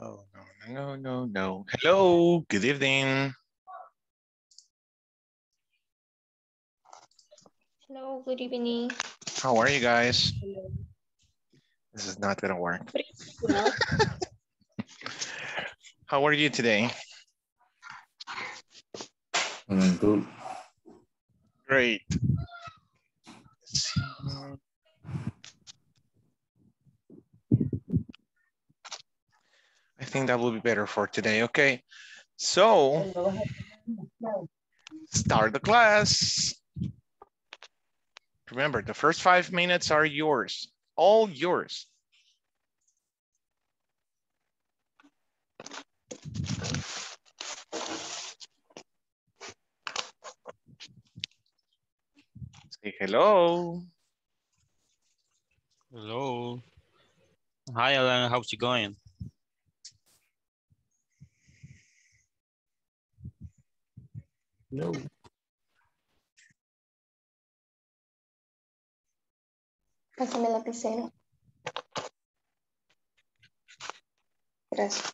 Oh, no, no, no, no. Hello, good evening. Hello, good evening. How are you guys? This is not gonna work. How are you today? Mm, good. Great. Let's see. I think that will be better for today. Okay. So start the class. Remember, the first five minutes are yours, all yours. Say hello. Hello. Hi, Alan. How's it going? No. pásame el lapicero. Gracias.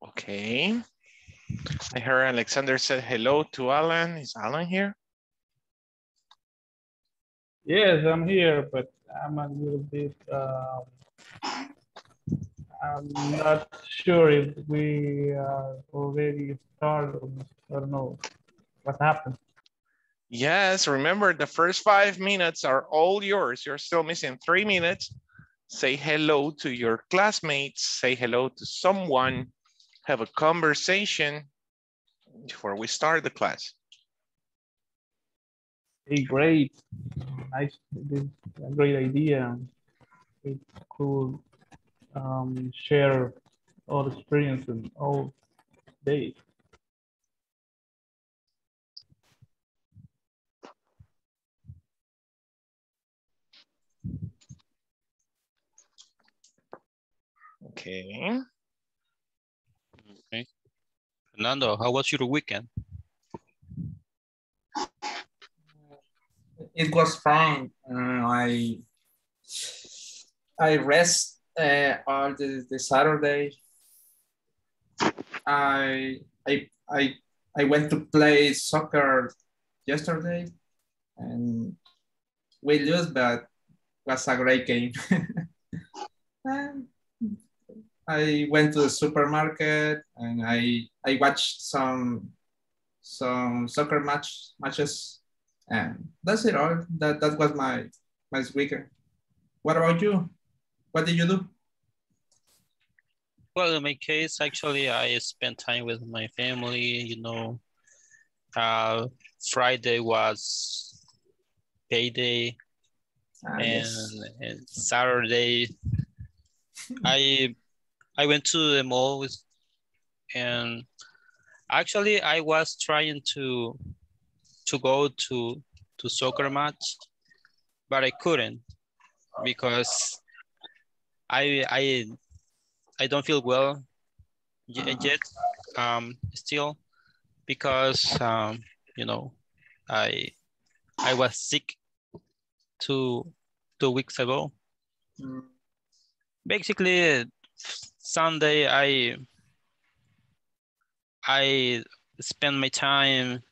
Okay. I heard Alexander said hello to Alan. Is Alan here? Yes, I'm here, but I'm a little bit, um, I'm not sure if we are already started. I don't know what happened. Yes, remember the first five minutes are all yours. You're still missing three minutes. Say hello to your classmates, say hello to someone, have a conversation before we start the class. Hey, great. Nice, this is a great idea. We could um, share all experience and all days. Okay. Okay. Fernando, how was your weekend? It was fine. Uh, I I rest uh, all the, the Saturday. I I I I went to play soccer yesterday, and we lose, but was a great game. I went to the supermarket and I I watched some some soccer match matches and that's it all. That that was my my weekend. What about you? What did you do? Well, in my case, actually, I spent time with my family, you know. Uh, Friday was payday Ah, and, yes. and Saturday I I went to the mall with and actually I was trying to to go to to soccer match but I couldn't because I I I don't feel well Uh-huh. yet um still because um you know I I was sick two two weeks ago Mm, basically Sunday I I spend my time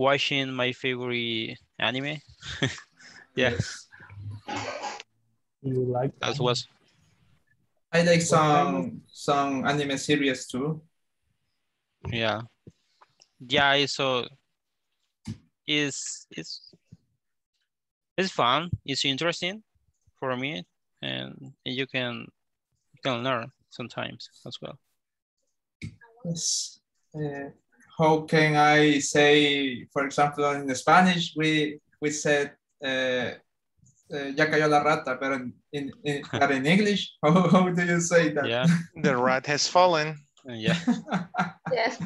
watching my favorite anime. Yeah. yes. You like That that? was I like some some anime series too. yeah. Yeah, so it's it's it's fun. It's interesting for me and you can you can learn sometimes as well. Yes. Uh, how can I say, for example, in Spanish, we we said uh, uh, ya cayó la rata, but in, in, in, but in English, how, how do you say that? Yeah. The rat has fallen. Yeah. Yes.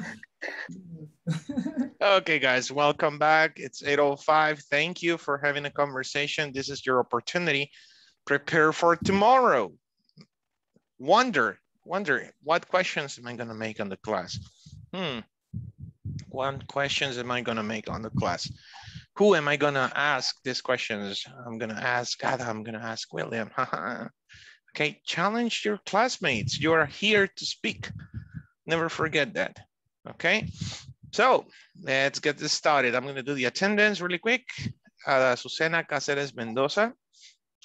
Okay, guys, welcome back. It's 8.05. Thank you for having a conversation. This is your opportunity. Prepare for tomorrow. Wonder, wonder, what questions am I gonna make on the class? Hmm, What questions am I gonna make on the class? Who am I gonna ask these questions? I'm gonna ask Ada, I'm gonna ask William. okay, challenge your classmates. You are here to speak. Never forget that, okay? So let's get this started. I'm gonna do the attendance really quick. Ada Susana Cáceres Mendoza,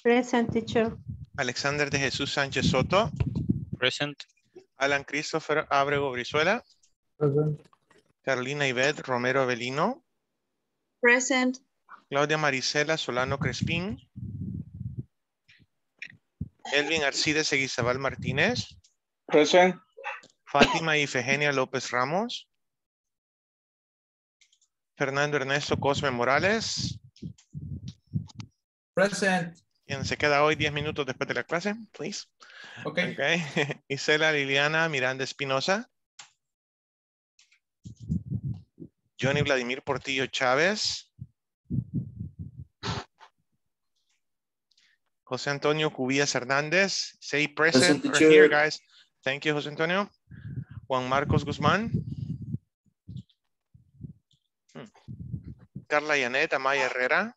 Present teacher. Alexander de Jesús Sánchez Soto, Present. Alan Christopher Abrego Brizuela, Present. Carolina Ivette Romero Avelino, Present. Claudia Marisela Solano Crespín, Elvin Arcides Eguizabal Martínez, Present. Fátima Ifegenia López Ramos, Fernando Ernesto Cosme Morales, Present. quien se queda hoy 10 minutos después de la clase, please. Okay. Okay. Isela Liliana Miranda Espinosa. Johnny Vladimir Portillo Chávez. José Antonio Cubillas Hernández. Say present, Present, or here, guys. Thank you, José Antonio. Juan Marcos Guzmán. Hmm. Carla Yanet Amaya Herrera.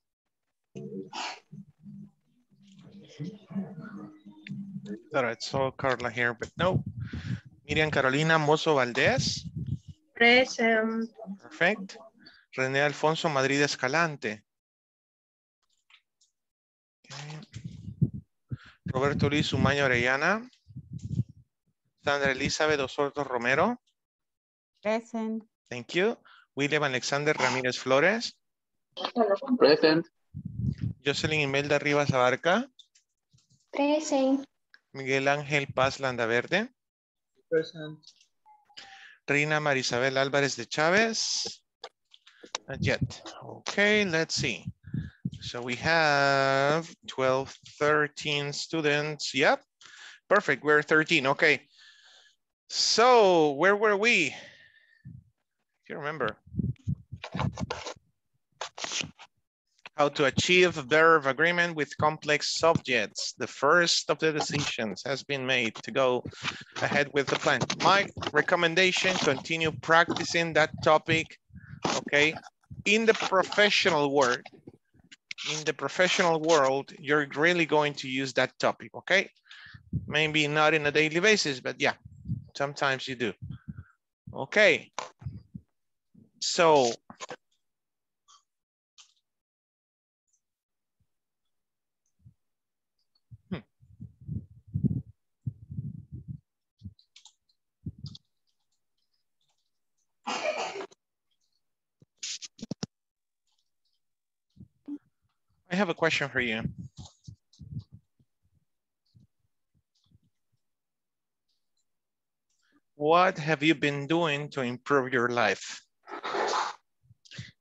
Thought I saw Carla here, but no. Miriam Carolina Mozo Valdés. Present. Perfect. René Alfonso Madrid Escalante. Okay. Roberto Luis Umaña Orellana. Sandra Elizabeth Osorto Romero. Present. Thank you. William Alexander Ramírez Flores. Present. Jocelyn Imelda Rivas Abarca. Present. Miguel Ángel Paz Landaverde. Present. Reina Marisabel Álvarez de Chávez. Not yet. Okay, let's see. So we have 12, 13 students. Yep, perfect. We're 13. Okay. So where were we? If you remember. How to achieve verb agreement with complex subjects. The first of the decisions has been made to go ahead with the plan. My recommendation, continue practicing that topic, okay? In the professional world, in the professional world, you're really going to use that topic, okay? Maybe not in a daily basis, but yeah, sometimes you do. Okay. So have a question for you. What have you been doing to improve your life?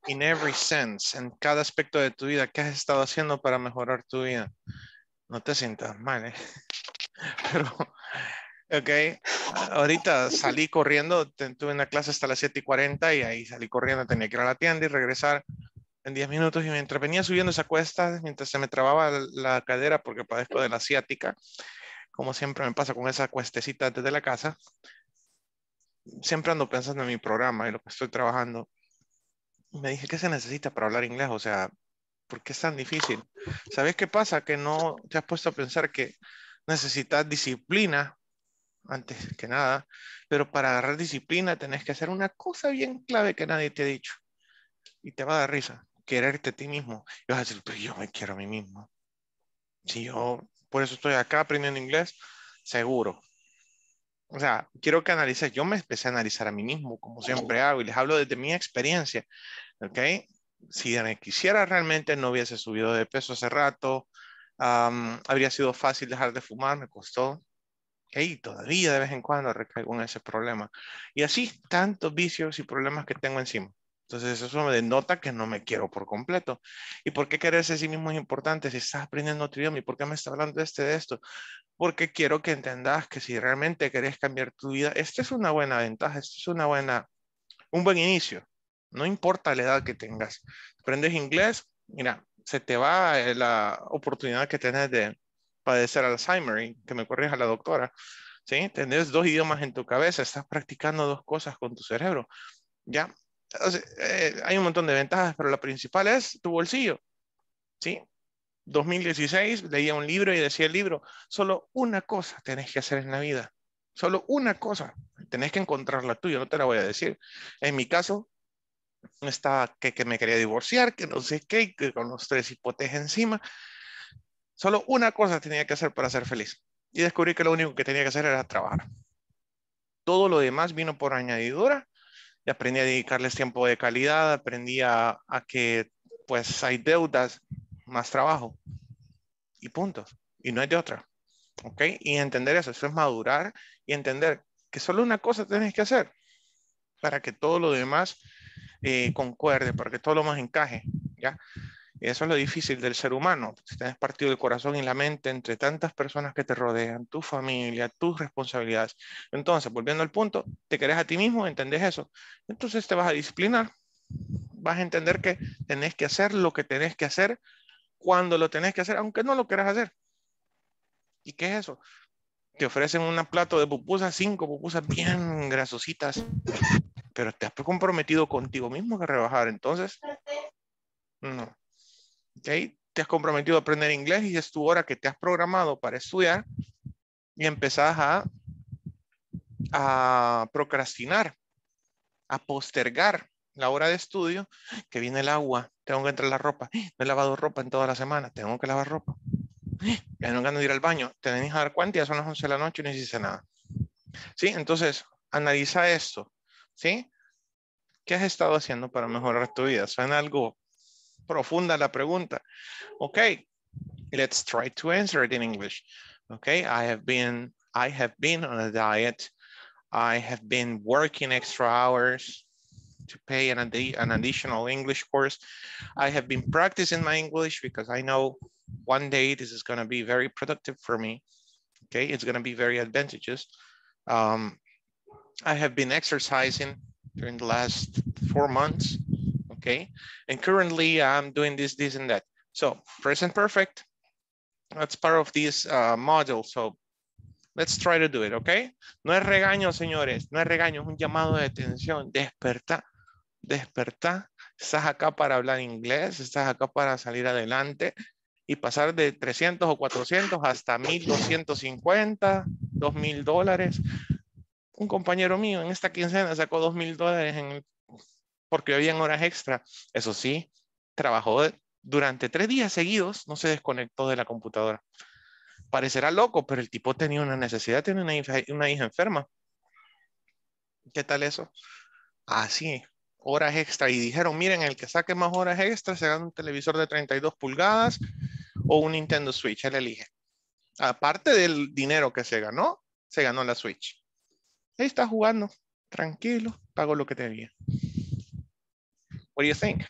In every sense, en cada aspecto de tu vida, ¿qué has estado haciendo para mejorar tu vida? No te sientas mal, ¿eh? Pero, ok, ahorita salí corriendo, tuve una clase hasta las 7 y 40 y ahí salí corriendo, tenía que ir a la tienda y regresar en 10 minutos y mientras venía subiendo esa cuesta, mientras se me trababa la cadera porque padezco de la ciática, como siempre me pasa con esa cuestecita desde la casa, siempre ando pensando en mi programa y lo que estoy trabajando. Me dije, ¿qué se necesita para hablar inglés? O sea, ¿por qué es tan difícil? ¿Sabes qué pasa? Que no te has puesto a pensar que necesitas disciplina antes que nada, pero para agarrar disciplina tenés que hacer una cosa bien clave que nadie te ha dicho y te va a dar risa, quererte a ti mismo. Y vas a decir, pero yo me quiero a mí mismo. Si yo, por eso estoy acá aprendiendo inglés, seguro. O sea, quiero que analices, yo me empecé a analizar a mí mismo, como siempre hago, y les hablo desde mi experiencia, ¿ok? Si me quisiera realmente no hubiese subido de peso hace rato, am, habría sido fácil dejar de fumar, me costó, y todavía de vez en cuando recaigo en ese problema. Y así, tantos vicios y problemas que tengo encima. Entonces eso me denota que no me quiero por completo. ¿Y por qué quererse a sí mismo es importante? Si estás aprendiendo otro idioma, ¿y por qué me está hablando este de esto? Porque quiero que entendas que si realmente querés cambiar tu vida, esta es una buena ventaja, esta es una buena, un buen inicio. No importa la edad que tengas. Aprendes inglés, mira, se te va eh, la oportunidad que tenés de padecer Alzheimer y que me corrija la doctora. ¿Sí? Tenés dos idiomas en tu cabeza, estás practicando dos cosas con tu cerebro. Ya, eh, hay un montón de ventajas, pero la principal es tu bolsillo. ¿Sí? 2016 leía un libro y decía el libro, solo una cosa tenés que hacer en la vida. Solo una cosa. Tenés que encontrar la tuya, no te la voy a decir. En mi caso, estaba que, me quería divorciar, que no sé qué, que con los tres hipotecas encima. Solo una cosa tenía que hacer para ser feliz. Y descubrí que lo único que tenía que hacer era trabajar. Todo lo demás vino por añadidura y aprendí a dedicarles tiempo de calidad, aprendí a, que pues hay deudas, más trabajo y puntos. Y no hay de otra. ¿Ok? Y entender eso, eso es madurar y entender que solo una cosa tienes que hacer para que todo lo demás eh, concuerde, para que todo lo más encaje. ¿Ya? Y eso es lo difícil del ser humano. Si tienes partido el corazón y la mente entre tantas personas que te rodean, tu familia, tus responsabilidades. Entonces, volviendo al punto, te querés a ti mismo, entendés eso. Entonces te vas a disciplinar. Vas a entender que tenés que hacer lo que tenés que hacer cuando lo tenés que hacer, aunque no lo quieras hacer. ¿Y qué es eso? Te ofrecen un plato de pupusas, cinco pupusas bien grasositas, pero te has comprometido contigo mismo que rebajar. Entonces, no. ¿Okay? Te has comprometido a aprender inglés y es tu hora que te has programado para estudiar y empezás a, a procrastinar, a postergar la hora de estudio, que viene el agua, tengo que entrar la ropa, no he lavado ropa en toda la semana, tengo que lavar ropa, ya no gano ir al baño, te venís a dar cuenta, ya son las 11 de la noche y no hiciste nada. ¿Sí? Entonces, analiza esto, ¿sí? ¿Qué has estado haciendo para mejorar tu vida? Suena algo profunda la pregunta. Ok, let's try to answer it in English. Okay, I have been, I have been on a diet. I have been working extra hours. to pay an, an additional English course. I have been practicing my English because I know one day this is going to be very productive for me. Okay, it's going to be very advantageous. Um, I have been exercising during the last four months. Okay, and currently I'm doing this, this, and that. So present perfect. That's part of this uh, module. So let's try to do it, okay? No es regaño, señores, no es regaño, es un llamado de atención, despertar. despertar, estás acá para hablar inglés, estás acá para salir adelante y pasar de 300 o 400 hasta 1250, 2000 dólares. Un compañero mío en esta quincena sacó 2000 dólares en porque habían horas extra. Eso sí, trabajó durante tres días seguidos, no se desconectó de la computadora. Parecerá loco, pero el tipo tenía una necesidad, tiene una hija, una hija enferma. ¿Qué tal eso? Así, horas extra y dijeron, miren, el que saque más horas extra se gana un televisor de 32 pulgadas o un Nintendo Switch, él elige. Aparte del dinero que se ganó, se ganó la Switch. Ahí está jugando, tranquilo, pago lo que tenía. What do you think?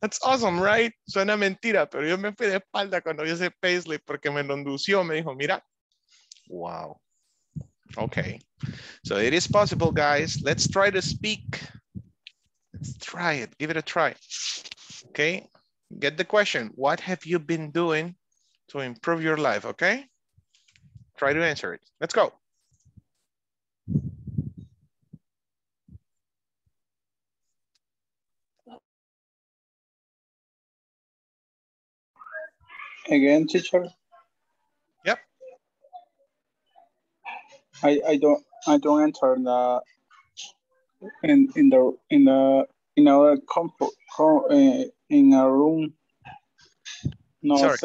That's awesome, right? Suena mentira, pero yo me fui de espalda cuando vi ese Paisley porque me lo indució, me dijo, mira, wow. Okay, so it is possible, guys. Let's try to speak. Let's try it, give it a try. Okay, get the question. What have you been doing to improve your life, okay? Try to answer it. Let's go. Again, teacher. Yep. I, I don't I don't enter the in in the in the in our comfort uh, in a room. No, Sorry.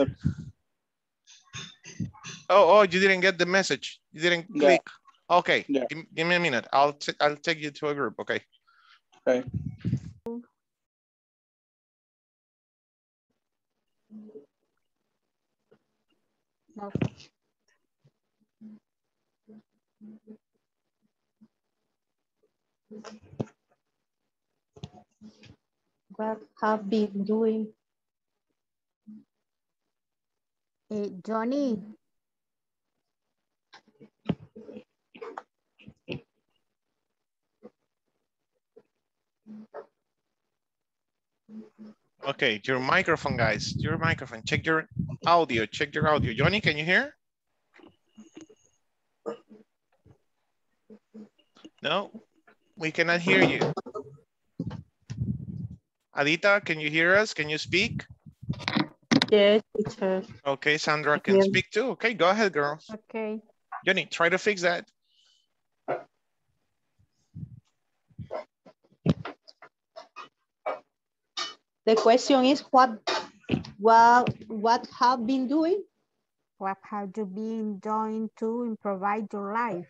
Oh, oh, you didn't get the message. You didn't click. Yeah. Okay, yeah. Give, give, me a minute. I'll I'll take you to a group. Okay. Okay. What have been doing? Hey, Johnny. Okay, your microphone, guys. Your microphone. Check your audio. Check your audio. Johnny, can you hear? No? We cannot hear you. Adita, can you hear us? Can you speak? Yes, teacher. Okay, Sandra can Yes. speak too. Okay, go ahead, girls. Okay. Johnny, try to fix that. The question is what, what, what have been doing? What have you been doing to improve your life?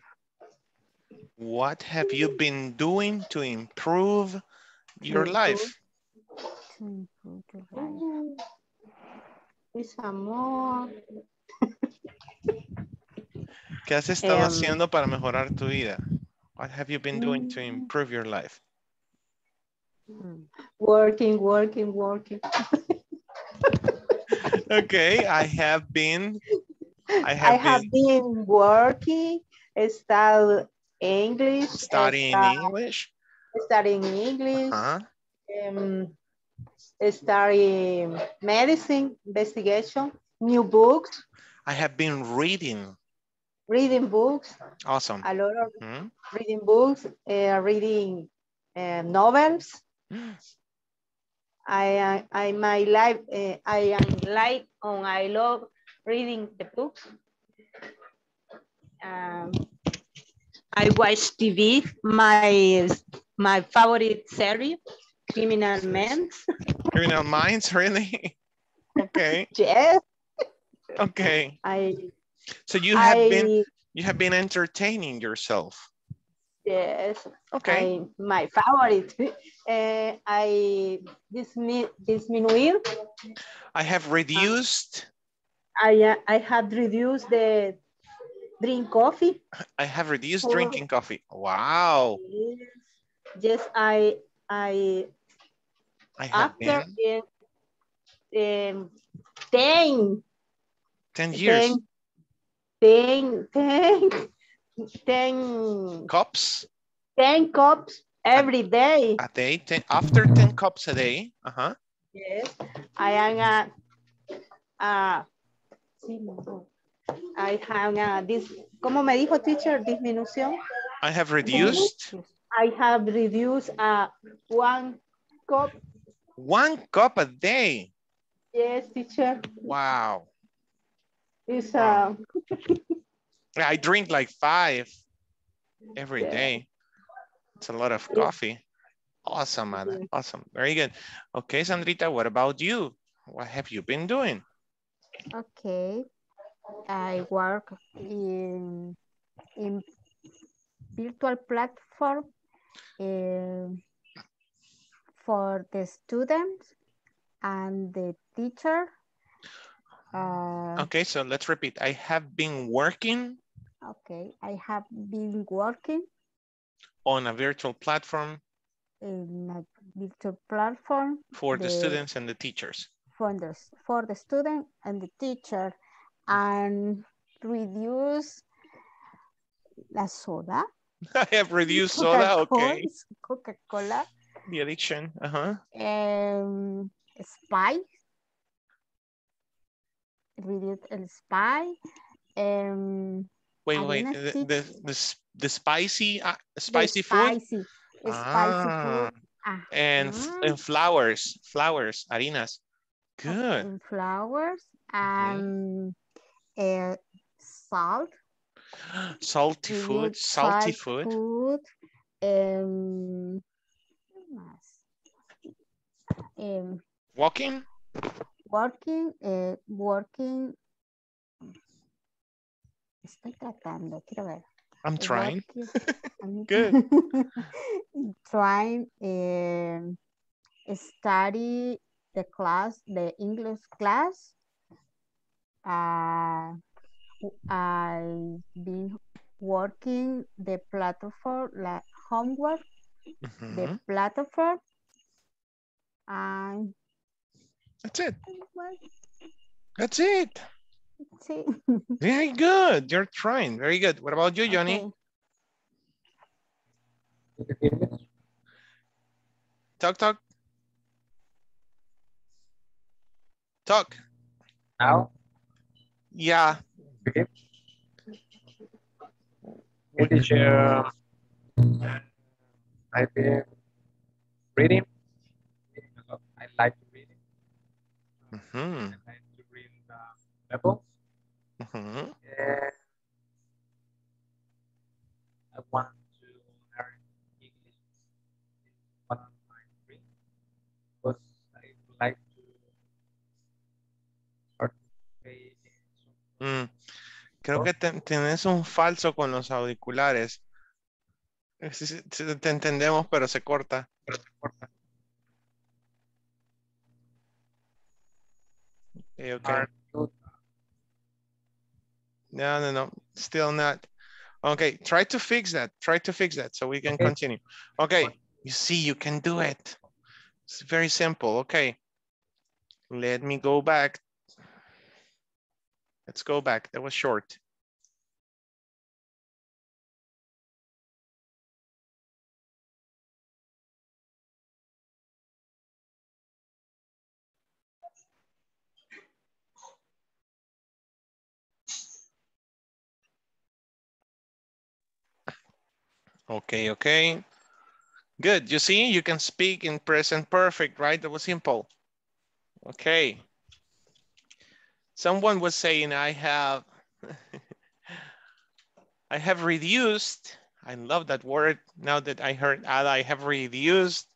What have you been doing to improve your Improve. life? To improve your life. Es amor. ¿Qué has estado Em, haciendo para mejorar tu vida? What have you been doing to improve your life? Mm. Working, working, working. Okay, I have been, I I have have been been working, study English. studying stu- English. Studying English, Huh? um, studying medicine, investigation, new books, I have been reading. reading books, Awesome. a lot of Mhm. reading books, uh, reading uh, novels. I, uh, I, my life, uh, I am like, on, I love reading the books. Um, I watch TV, my, my favorite series, Criminal Minds. Criminal Minds, really? Okay, Yes, okay. I, So you have been, you have been entertaining yourself. Yes, Okay, I, my favorite. Uh, I dismi disminuir. I have reduced, I, uh, I have reduced the drink coffee. I have reduced Oh. drinking coffee. Wow. Yes, yes I, I, I have after been um, 10, 10 years. 10, 10, 10, 10, Cups 10 cups every day. a day, 10, after 10 cups a day. Uh-huh. Yes, I am a, a. I have a, this, ¿cómo me dijo teacher? Disminución. I have reduced I have reduced uh, one cup. one cup a day. Yes, teacher. Wow. It's uh, I drink like five every day. It's a lot of coffee. Awesome, Ada. Awesome. Very good. Okay, Sandrita, what about you? What have you been doing? Okay. I work in in virtual platform um, for the students and the teacher. Uh, Okay, so let's repeat. I have been working okay, I have been working on a virtual platform in a virtual platform for the The- students and the teachers. for the, for the student and the teacher and reduce la soda. I have reduced soda, okay. Coca-Cola, The addiction, uh-huh. um, spice, reduce el spice, um, Wait, wait, the, the, the, the spicy, uh, the spicy food spicy, spicy Ah, food. Ah, and, ah, and flowers, flowers, harinas. Good. and flowers and uh, salt. Salty food, salty food. food, um. Um, Walking, working, eh, working. Estoy tratando, quiero ver. I'm trying. I'm Good. trying um, study the class, the English class. Uh, I've been working the platform, like homework, Mhm. the platform. And That's it. That's it. Sí. Very good. You're trying. Very good. What about you, Johnny? Okay. Talk, talk. Talk. Now, Yeah. hey, teacher. I've been reading, reading a lot. I like to read. Mhm, I like to read the Bible. And I want to learn English. It's one of my dreams. Because I would like to participate in some Mm, Creo que te- tenés un falso con los auriculares. Eh, sí, sí, sí, te entendemos, pero se corta. Okay, okay. No, no, no, still not. Okay, try to fix that. Try to fix that so we can Okay. continue. Okay, you see, you can do it. It's very simple. Okay. Let me go back. Let's go back. That was short. Okay, okay. Good. You see, you can speak in present perfect, right? That was simple. Okay. Someone was saying I have, I have reduced, I love that word now that I heard Ada, I have reduced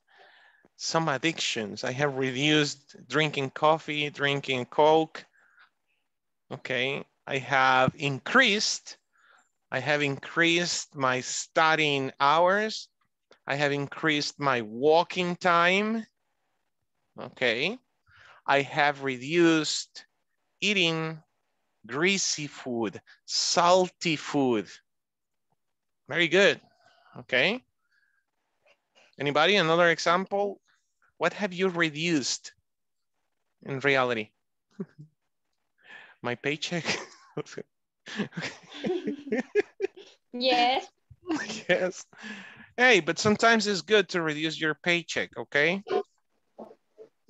some addictions. I have reduced drinking coffee, drinking Coke. Okay. I have increased I have increased my studying hours. I have increased my walking time. Okay. I have reduced eating greasy food, salty food. Very good. Okay. Anybody, another example? What have you reduced in reality? my paycheck. Yes. yes. Hey, but sometimes it's good to reduce your paycheck, okay?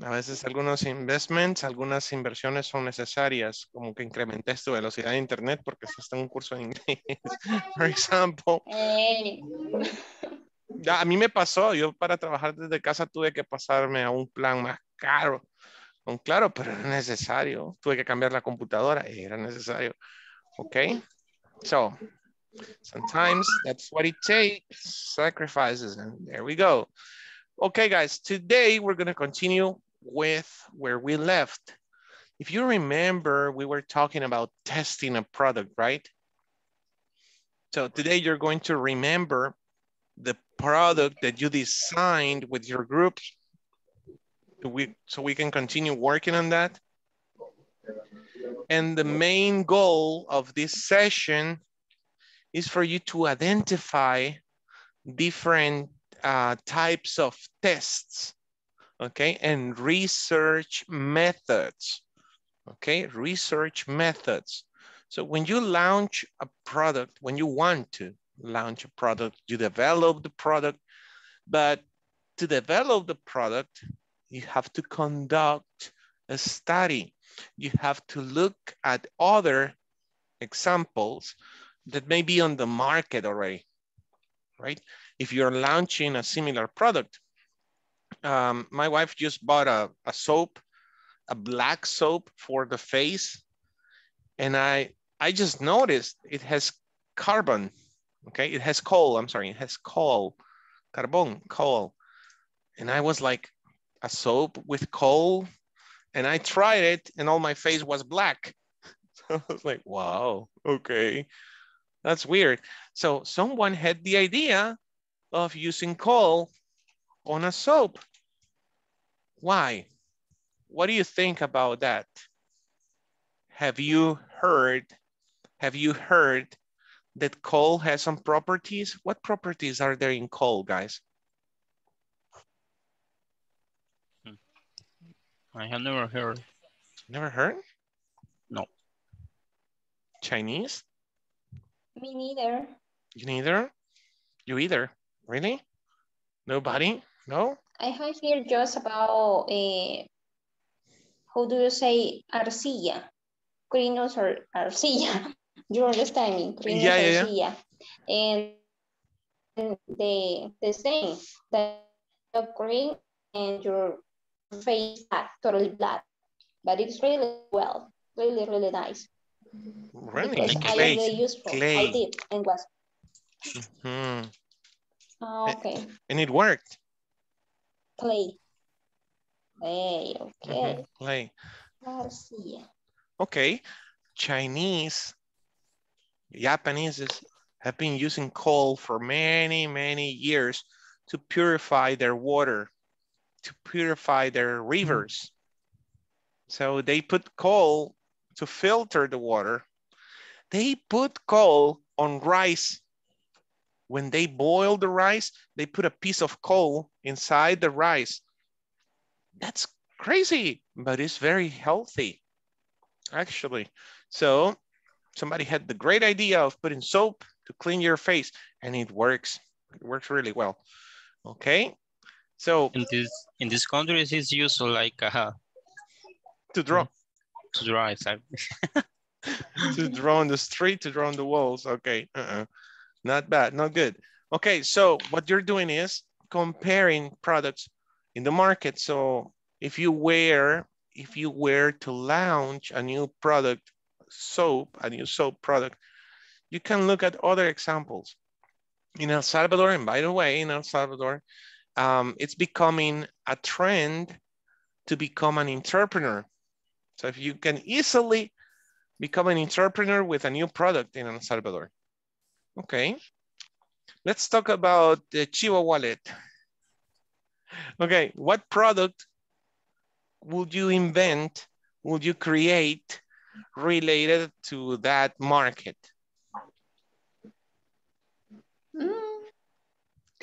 A veces algunos investments, algunas inversiones son necesarias, como que incrementes tu velocidad de internet porque estás en un curso de inglés. For example, Eh, ya, a mí me pasó, yo para trabajar desde casa tuve que pasarme a un plan más caro. Con claro, pero era necesario. Tuve que cambiar la computadora, era necesario. Okay, so sometimes that's what it takes, sacrifices, and there we go. Okay, guys, today we're gonna continue with where we left. If you remember, we were talking about testing a product, right? So today you're going to remember the product that you designed with your group so we, so we can continue working on that. And the main goal of this session is for you to identify different uh, types of tests, okay? And research methods, okay? Research methods. So when you launch a product, when you want to launch a product, you develop the product, but to develop the product, you have to conduct a study. You have to look at other examples that may be on the market already, right? If you're launching a similar product, um, my wife just bought a, a soap, a black soap for the face. And I, I just noticed it has carbon, okay? It has coal, I'm sorry, it has coal, carbon, coal. And I was like, a soap with coal? And I tried it and all my face was black. So I was like, wow, okay. That's weird. So someone had the idea of using coal on a soap. Why? What do you think about that? Have you heard, have you heard that coal has some properties? What properties are there in coal, guys? I have never heard. Never heard? No. Chinese? me neither. You neither? You either? Really? Nobody? No? I have heard just about uh, how do you say arcilla, crinos or arcilla. You understand me? Crinos Yeah, yeah, yeah. And the, the same, that you're green and your face black, totally black. But it's really well, really, really nice. Really? Because I Clay. very useful. Clay. I did and was, Mhm. oh, okay, And it worked. clay. Hey, okay. Mhm. Clay. Garcia. Okay. Chinese, Japanese have been using coal for many, many years to purify their water, to purify their mm-hmm. rivers. So they put coal to filter the water. They put coal on rice. When they boil the rice, they put a piece of coal inside the rice. That's crazy, but it's very healthy, actually. So somebody had the great idea of putting soap to clean your face and it works. It works really well. Okay. So In this in this countries, it's used like uh, to draw, to dry. exactly. to draw on the street, to draw on the walls. Okay. Uh-uh. Not bad, not good. Okay, so what you're doing is comparing products in the market. So if you were, if you were to launch a new product, soap, a new soap product, you can look at other examples. In El Salvador, and by the way, in El Salvador, um, it's becoming a trend to become an entrepreneur. So if you can easily become an entrepreneur with a new product in El Salvador. Okay, let's talk about the Chivo wallet. Okay, what product would you invent, would you create related to that market?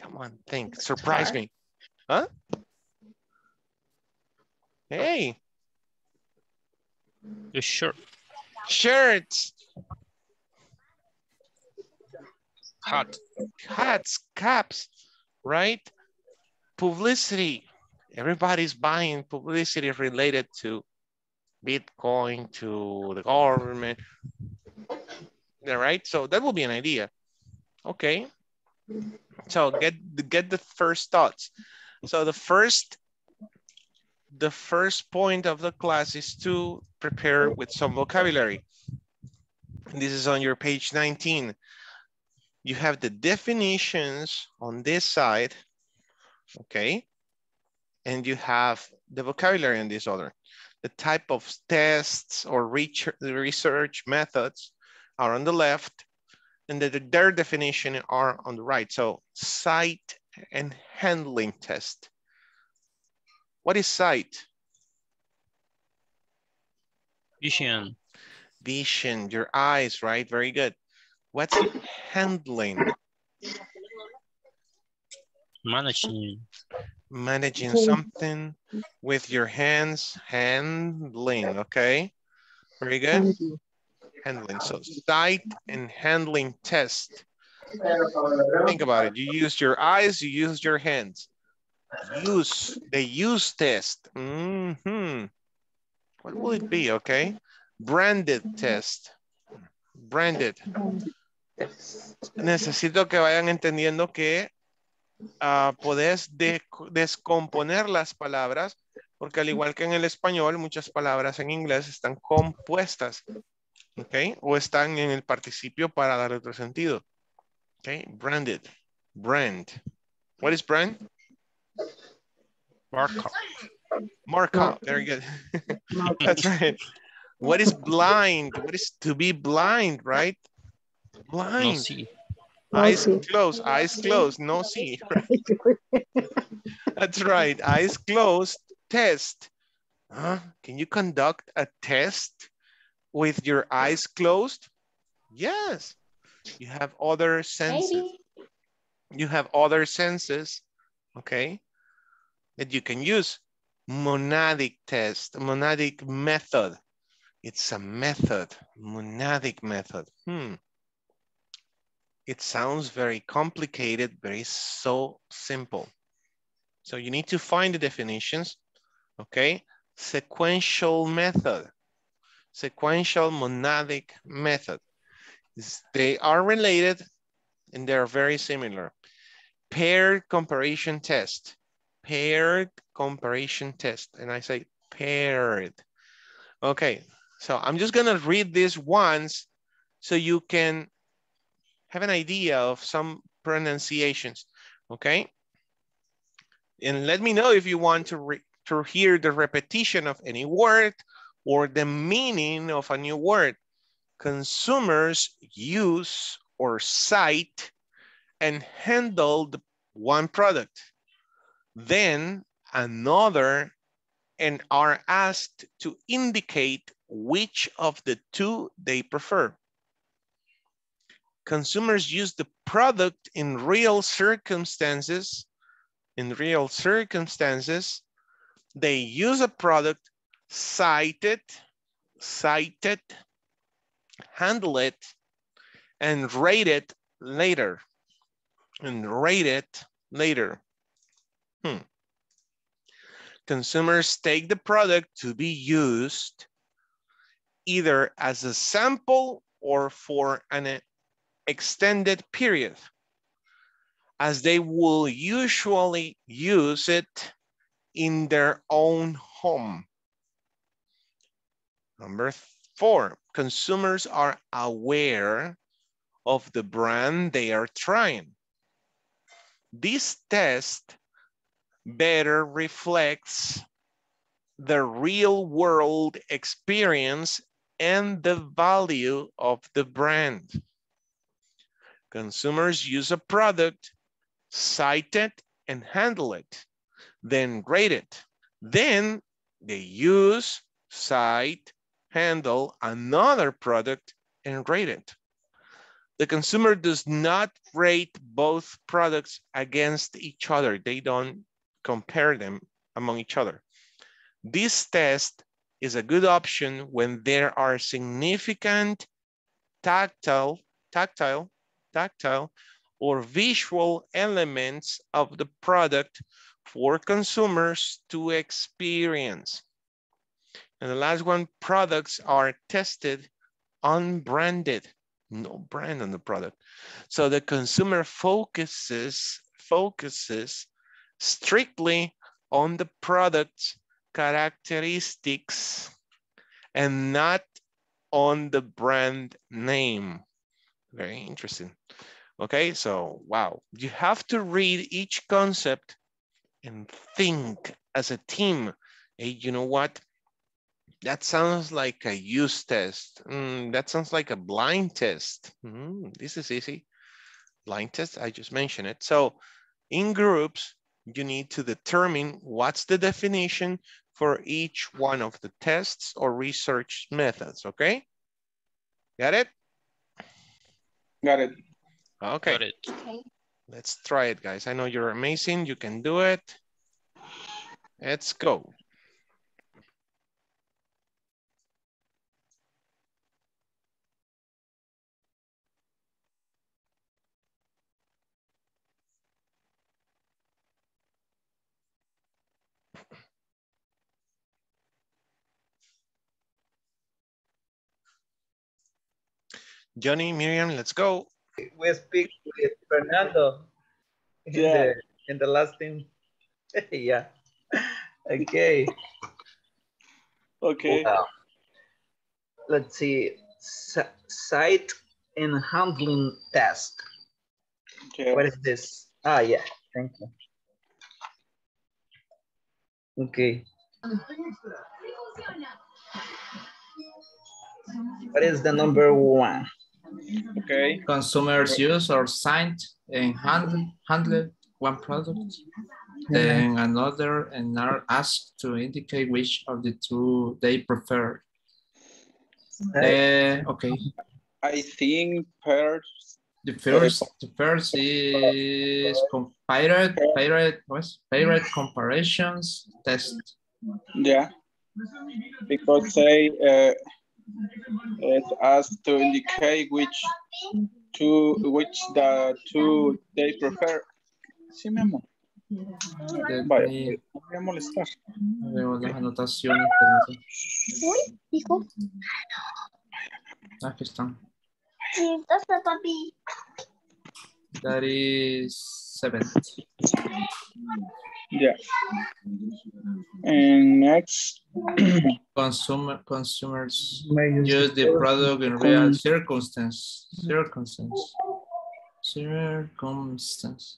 Come on, think, surprise me. Huh? Oh. Hey, You sure? shirts, Hot. hats, caps, right? Publicity. Everybody's buying publicity related to Bitcoin, to the government. Yeah, right? So that will be an idea. Okay. So get get the first thoughts. So the first the first point of the class is to prepare with some vocabulary. This is on your page 19 you have the definitions on this side, okay? And you have the vocabulary on this other. The type of tests or research methods are on the left and the, their definition are on the right. So sight and handling test. What is sight? Vision. Vision, your eyes, right? Very good. What's handling? Managing. managing something with your hands, handling, okay? Very good. Handling, so sight and handling test. Think about it, you use your eyes, you use your hands. Use, the use test. hmm What will it be, okay? Branded test. Branded. Necesito que vayan entendiendo que ah, podés de- descomponer las palabras, porque al igual que en el español, muchas palabras en inglés están compuestas, ¿ok? O están en el participio para dar otro sentido, ¿ok? Branded, brand. What is brand? Markup. Markup, very good. That's right. What is blind? What is to be blind, right? No Blind. see. Eyes see. closed, eyes closed, no see. Right? That's right, eyes closed, test. Huh? Can you conduct a test with your eyes closed? Yes. You have other senses. Maybe. You have other senses, okay, that you can use. Monadic test, monadic method. It's a method, monadic method. Hmm. It sounds very complicated, but it's so simple. So you need to find the definitions, okay? Sequential method, sequential monadic method. They are related and they're very similar. paired comparison test. Paired comparison test. And I say paired. Okay, so I'm just gonna read this once so you can have an idea of some pronunciations, okay? And let me know if you want to, to hear the repetition of any word or the meaning of a new word. Consumers use or cite and handle one product, then another and are asked to indicate which of the two they prefer. Consumers use the product in real circumstances. In real circumstances, they use a product, cite it, cite it, handle it, and rate it later. And rate it later. Hmm. Consumers take the product to be used either as a sample or for an extended period, as they will usually use it in their own home. Number four, consumers are aware of the brand they are trying. This test better reflects the real world experience and the value of the brand. Consumers use a product, cite it, and handle it, then grade it. Then they use, cite, handle another product and rate it. The consumer does not rate both products against each other. They don't compare them among each other. This test is a good option when there are significant tactile, tactile tactile or visual elements of the product for consumers to experience. And the last one, products are tested unbranded, no brand on the product. So the consumer focuses, focuses strictly on the product's characteristics and not on the brand name. Very interesting. Okay, so wow, you have to read each concept and think as a team. Hey, you know what? That sounds like a use test. Mm, that sounds like a blind test. Mm, this is easy. Blind test, I just mentioned it. So in groups, you need to determine what's the definition for each one of the tests or research methods, okay? Got it? Got it. Okay. Got it. Okay. Let's try it, guys. I know you're amazing. You can do it. Let's go. Johnny, Miriam, let's go. We speak with Fernando in, Yeah. the, in the last team. yeah. Okay. Okay. Well, let's see. S- site and handling test. Okay. What is this? Ah, yeah. Thank you. Okay. What is the number one? Okay. Consumers use or signed and handle, handled one product, then another, and are asked to indicate which of the two they prefer. Eh, okay, I think pairs. the first, the first is compared, pirate, what's pirate comparisons test. Yeah. Because they uh, it's asked to indicate which two, which the two they prefer. Sí, mi amor. Vaya, no voy a molestar. Veo las anotaciones. Uy, hijo. Ah, aquí están. Sí, está papi. That is seventh. Yeah. And next, Consumer consumers use the product in real circumstance. Circumstance. Circumstance.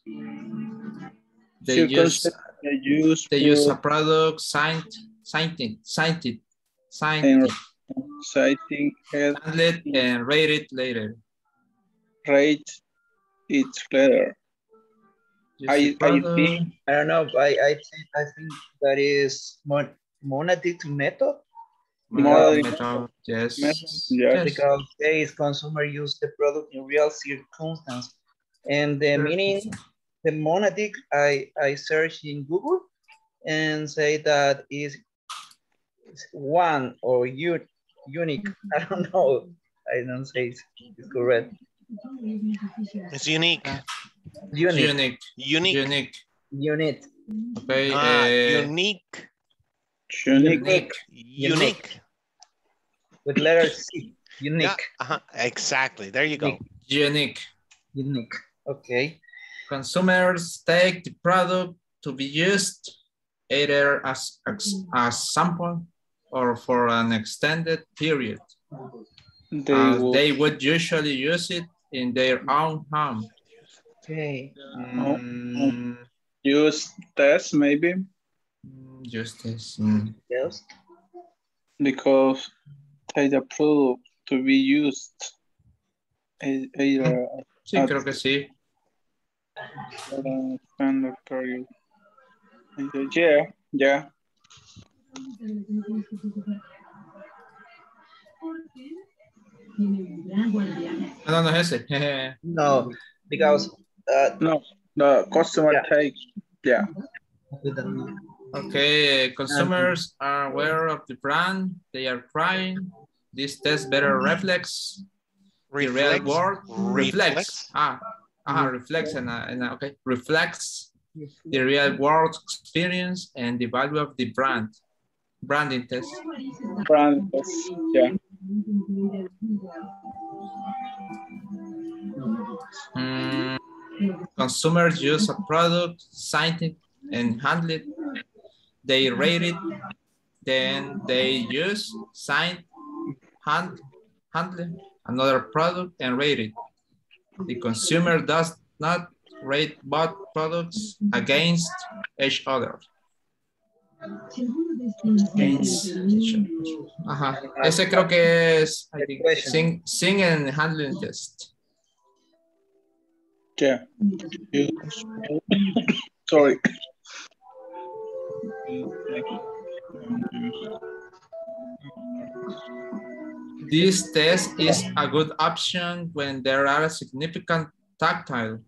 They use they use they use a product signed signed it signed it signed and it, citing head handled and rated later. rate its letter. Use I, I think I don't know. I I think I think that is mon monadic method Modern method, Yes. method, yes. because says consumer use the product in real circumstance, and the meaning the monadic I I search in Google and say that is is one or u unique. I don't know. I don't say it's, it's correct. It's unique. Unique. Unique. Unique. Unique. Unit. Okay. Ah, uh, unique. unique. Unique. With letter C. Unique. Yeah, uh-huh, Exactly. There you go. unique. Unique. Okay. Consumers take the product to be used either as, as a sample or for an extended period. They Uh, will they would usually use it in their own home. Okay. Mm, use test maybe just as, mm, Yes. because take the product to be used either sí, at creo que sí. a standard period. Yeah, yeah. No, no es ese. Jeje. No, because uh, No, the customer Yeah. takes, yeah. Okay, consumers are aware of the brand. They are trying. This test better reflects the real world. Reflects. Reflects. Ah, ah, reflects and, uh, and uh, okay, reflects the real world experience and the value of the brand. Branding test. Brand test, yeah. Mm, consumers use a product, sign it, and handle it. They rate it, then they use, sign, hand, handle another product and rate it. The consumer does not rate both products against each other. Other. Ajá. Ese creo que es sing, sing and handling test. Yeah. Sorry. This test is a good option when there are significant tactile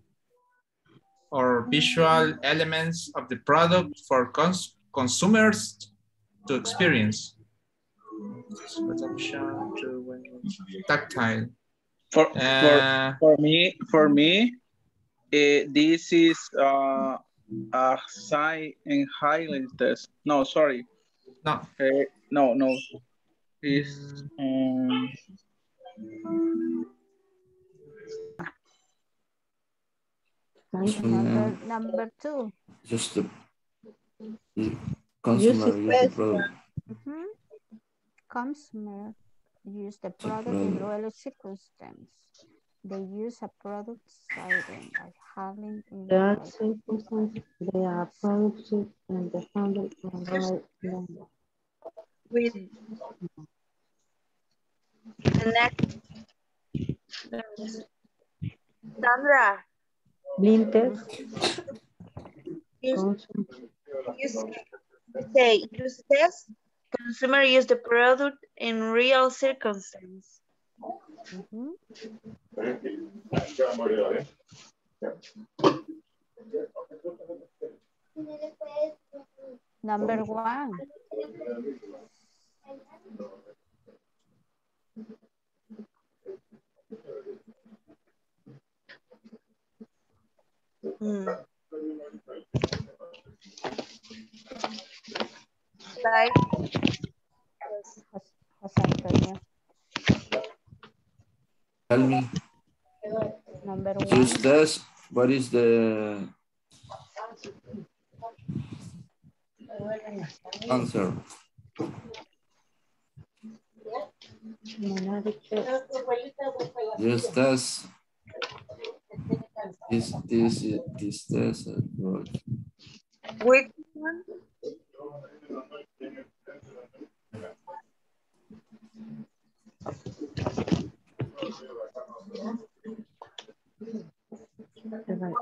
or visual elements of the product for cons consumers to experience. Tactile. For, Uh, for, for me, for me, eh, this is uh, a sign and highlight test. No, sorry. No. Eh, no, no. Is um, Number, number two. Just the, the consumer use the product. Mhm. Consumer use the product in product. real circumstance. They use a product siren by having in There are real- circumstances, they are products and the handle and right number. with the next Sandra Blind test, use, consum- use say use test consumer use the product in real circumstance Mhm. Number one. Hmm. Like Tell me, Number use one. test, what is the Answer. Yes, that's this this this this uh, word. Which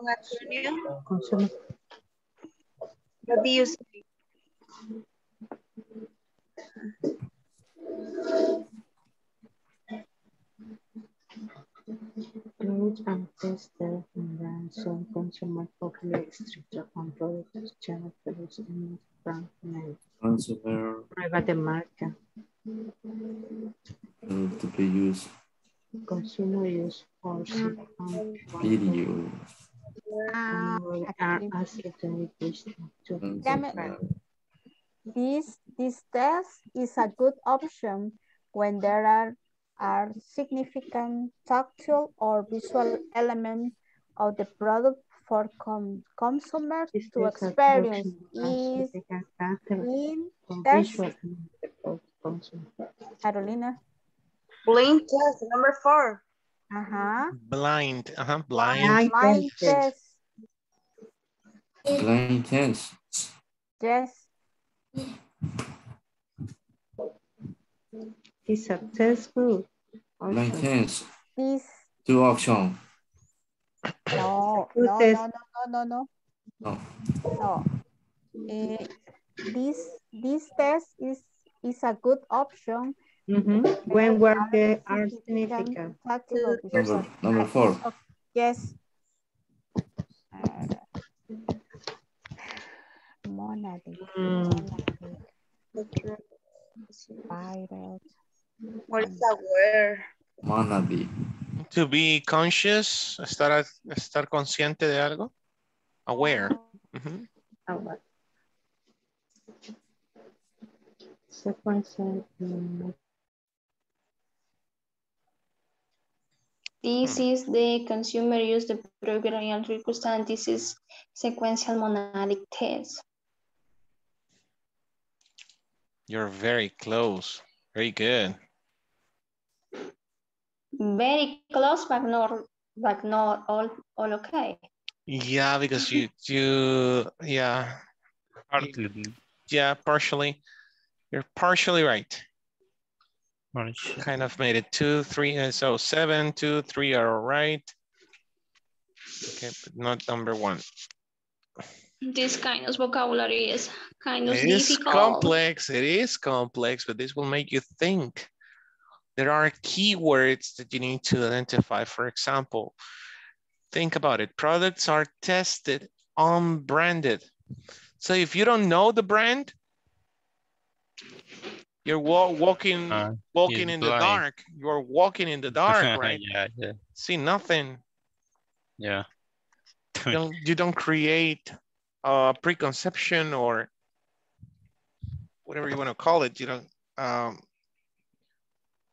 one? Juan what do you say? And tested and then some consumer popular and products channel products and brand name. Consumer Prueba de marca. to be used Consumer use for video. Ah, are aquí. accidentally pushed to Dame- This, this test is a good option when there are, are significant tactile or visual elements of the product for com consumers This to experience. production Is of in test, visual of consumer. Carolina. Blind test, number four. Ajá. Blind, uh-huh, blind. Blind Blind test. test. Blind test. Yes. Is successful. Blind Also, test. This, Two option. no, no, no, no, no, no, No. no. Eh, this, this test is, is a good option Mhm. When were they are significant? tactile. Number number four. Yes. Uh, Monadic. Mm. Pirate. What is that word? Manabi. To be conscious, estar, estar consciente de algo. Aware. Ujú. Aware. Sequence. mm, This is the consumer use the program and circumstance. This is sequential monadic test. You're very close. Very good. Very close, but not, but not all, all okay. Yeah, because you, you, yeah, Partly. yeah, partially. You're partially right. Partially. Kind of made it two, three, uh, so seven, two, three are all right. Okay, but not number one. This kind of vocabulary is kind of It is difficult. complex, it is complex, but this will make you think. There are keywords that you need to identify. For example, think about it. Products are tested, unbranded. So if you don't know the brand, you're wa walking, Uh, walking he's in the dark. You're walking in the dark, right? yeah, yeah, See nothing. yeah. You don't, you don't create a preconception or whatever you want to call it. You don't, um,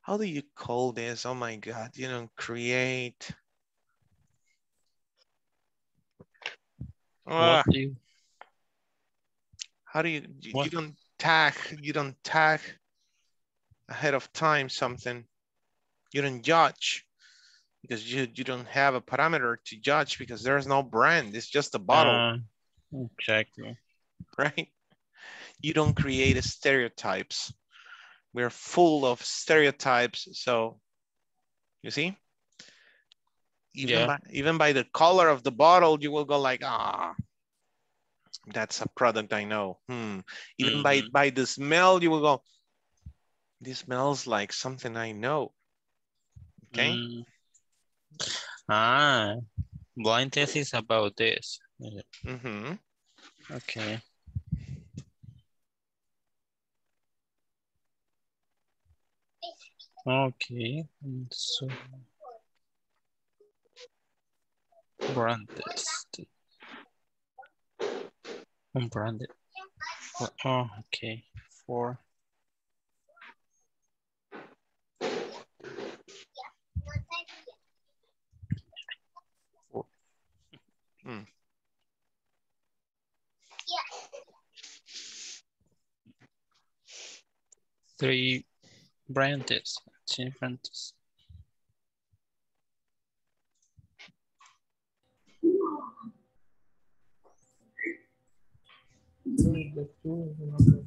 how do you call this? Oh my God, you don't create. What do you, how do you, you, you don't tag, you don't tag ahead of time something. You don't judge because you, you don't have a parameter to judge because there's no brand. It's just a bottle. uh, exactly. right? You don't create stereotypes. We're full of stereotypes. So you see, even, Yeah. by, even by the color of the bottle, you will go like, ah, that's a product I know. Hmm. Even by, Mhm. by the smell, you will go, this smells like something I know. Okay. Mm. Ah, blind test is about this. Yeah, hmm Okay. Okay, so brand test. Unbranded. Oh, okay. Four. Hmm. Three branches, different. The two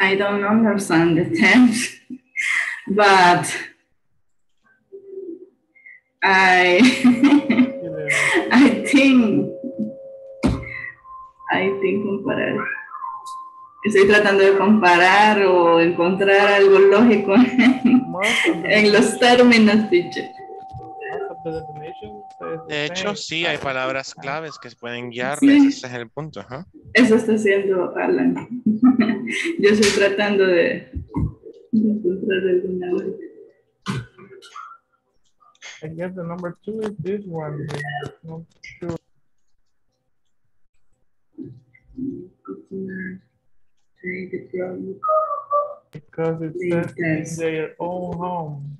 I don't understand the terms, but I I think I think comparar. Estoy tratando de comparar o encontrar algo lógico en los términos, teacher. De hecho, sí, hay palabras claves que pueden guiarles, ese es el punto. ajá. Eso está haciendo Alan. Yo estoy tratando de, de encontrar alguna. I guess the number two is this one. Not sure. Because it says in their own home.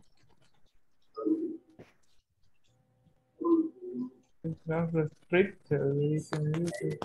It's not restricted. You can use it.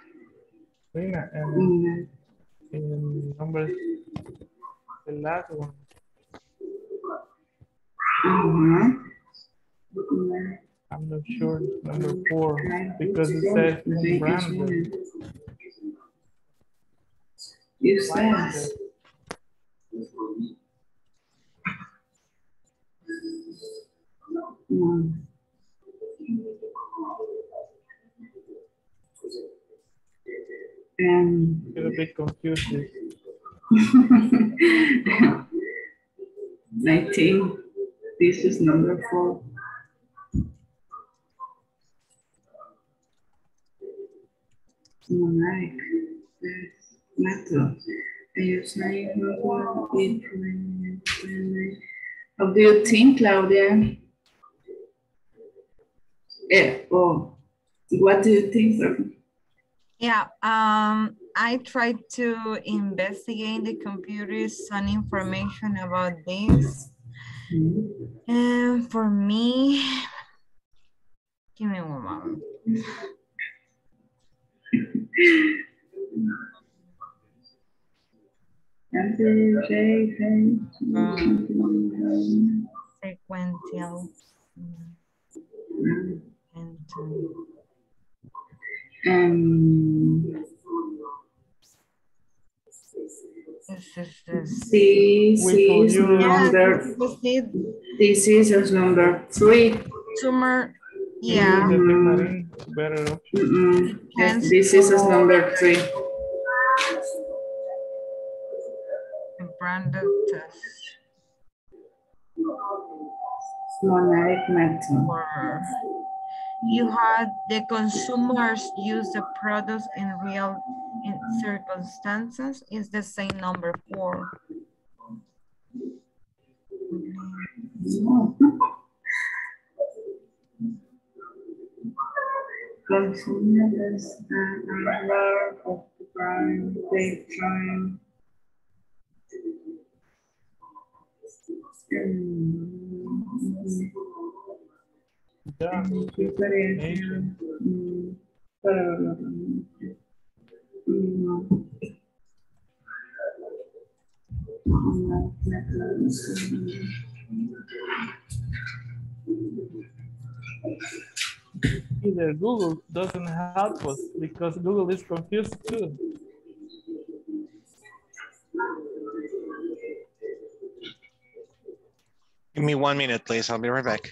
Lina, and in number, the last one. I'm not sure, number four, because it says Brandon. You said. Mm. Um, Get a bit confused. I think this is number four. Like this method. You say, How do you think, Claudia? Eh, oh, what do you think? Yeah, um, I tried to investigate the computers some information about this. And for me, give me one moment. Um, sequential. Mm, and um, um, this is this. this We told you- number, This is number three. tumor. Yeah. The Timarin is better. Mm-mm. Hence This is number three. The branded test Monadic method. You had the consumers use the products in real in circumstances is the same number four. Consumers are aware of the crime they trying Either Google doesn't help us because Google is confused too. Give me one minute, please. I'll be right back.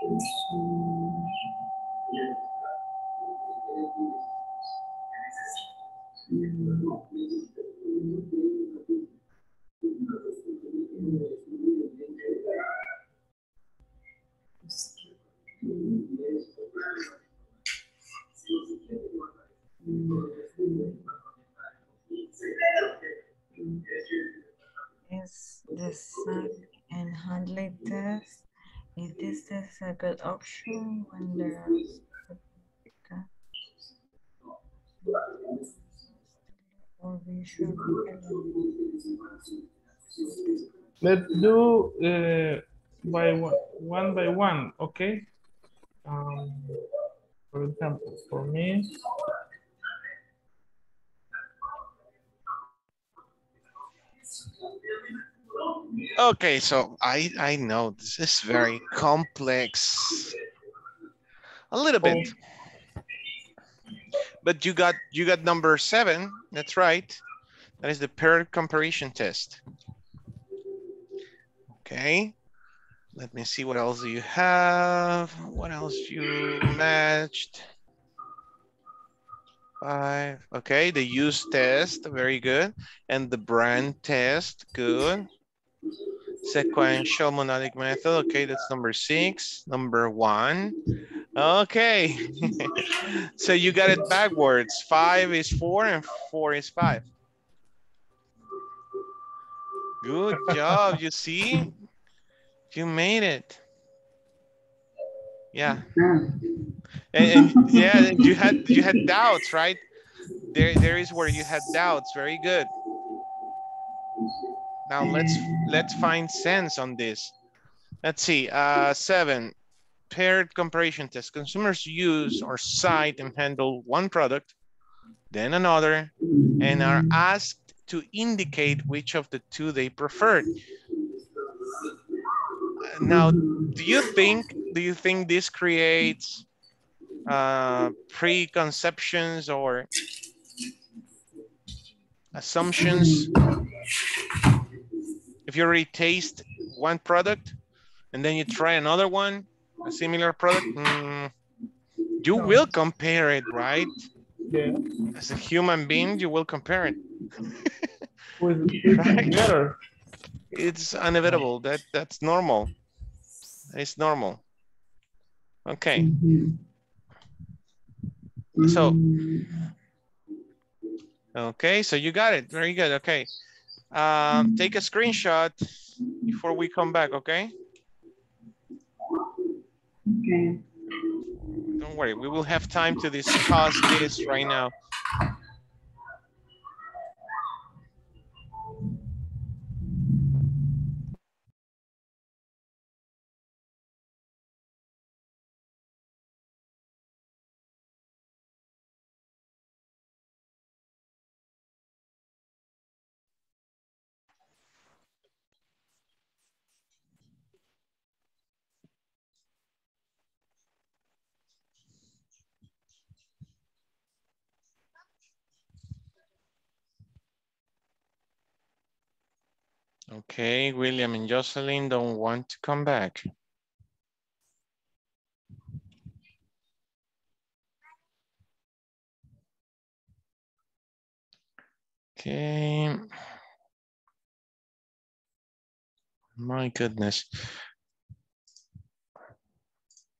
Is the sack and handling test? Is this test a good option when there are or? Let's do uh, by one, one by one, okay? Um, for example, for me, Okay, so I I know this is very complex. A little bit. Oh. But you got you got number seven. That's right. That is the paired comparison test. Okay. Let me see what else do you have. What else you matched? Five. Okay, the use test, very good. And the brand test, good. Sequential monadic method, okay, that's number six. Number one, okay. so you got it backwards. Five is four and four is five. Good job, you see? You made it. Yeah. And, and yeah, you had you had doubts, right? There there is where you had doubts. Very good. Now let's let's find sense on this. Let's see. Uh, seven paired comparison test. Consumers use or cite and handle one product, then another, and are asked to indicate which of the two they preferred. Now, do you think do you think this creates uh, preconceptions or assumptions? If you already taste one product and then you try another one, a similar product, mm, you will compare it, right? Yeah. As a human being, you will compare it. with, Right. better. It's inevitable. That that's normal. It's normal. Okay. So, okay, so you got it. Very good. Okay. Um, take a screenshot before we come back, okay? Okay. Don't worry, we will have time to discuss this right now. Okay, William and Jocelyn don't want to come back. Okay. My goodness.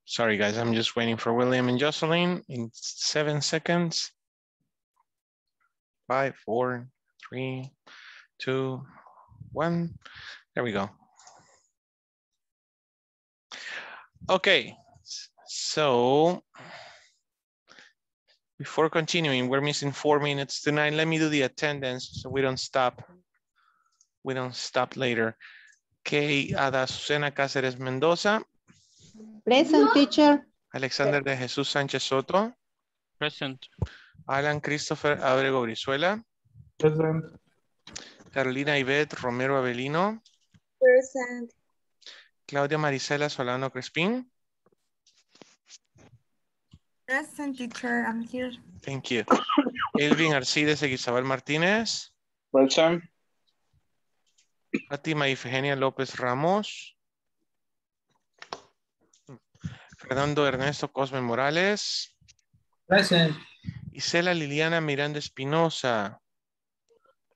Sorry, guys, I'm just waiting for William and Jocelyn in seven seconds. Five, four, three, two, one. There we go. Okay, so before continuing, we're missing four minutes tonight. Let me do the attendance so we don't stop. We don't stop later. Okay, Ada Susana Cáceres Mendoza. Present teacher. Alexander de Jesús Sánchez Soto. Present. Alan Christopher Abrego Brizuela. Present. Carolina Ivette Romero Avelino. Present. Claudia Marisela Solano Crespín. Present teacher, I'm here. Thank you. Elvin Arcides Eguizabal Martínez. Present. Fátima Ifigenia López Ramos. Fernando Ernesto Cosme Morales. Present. Isela Liliana Miranda Espinosa.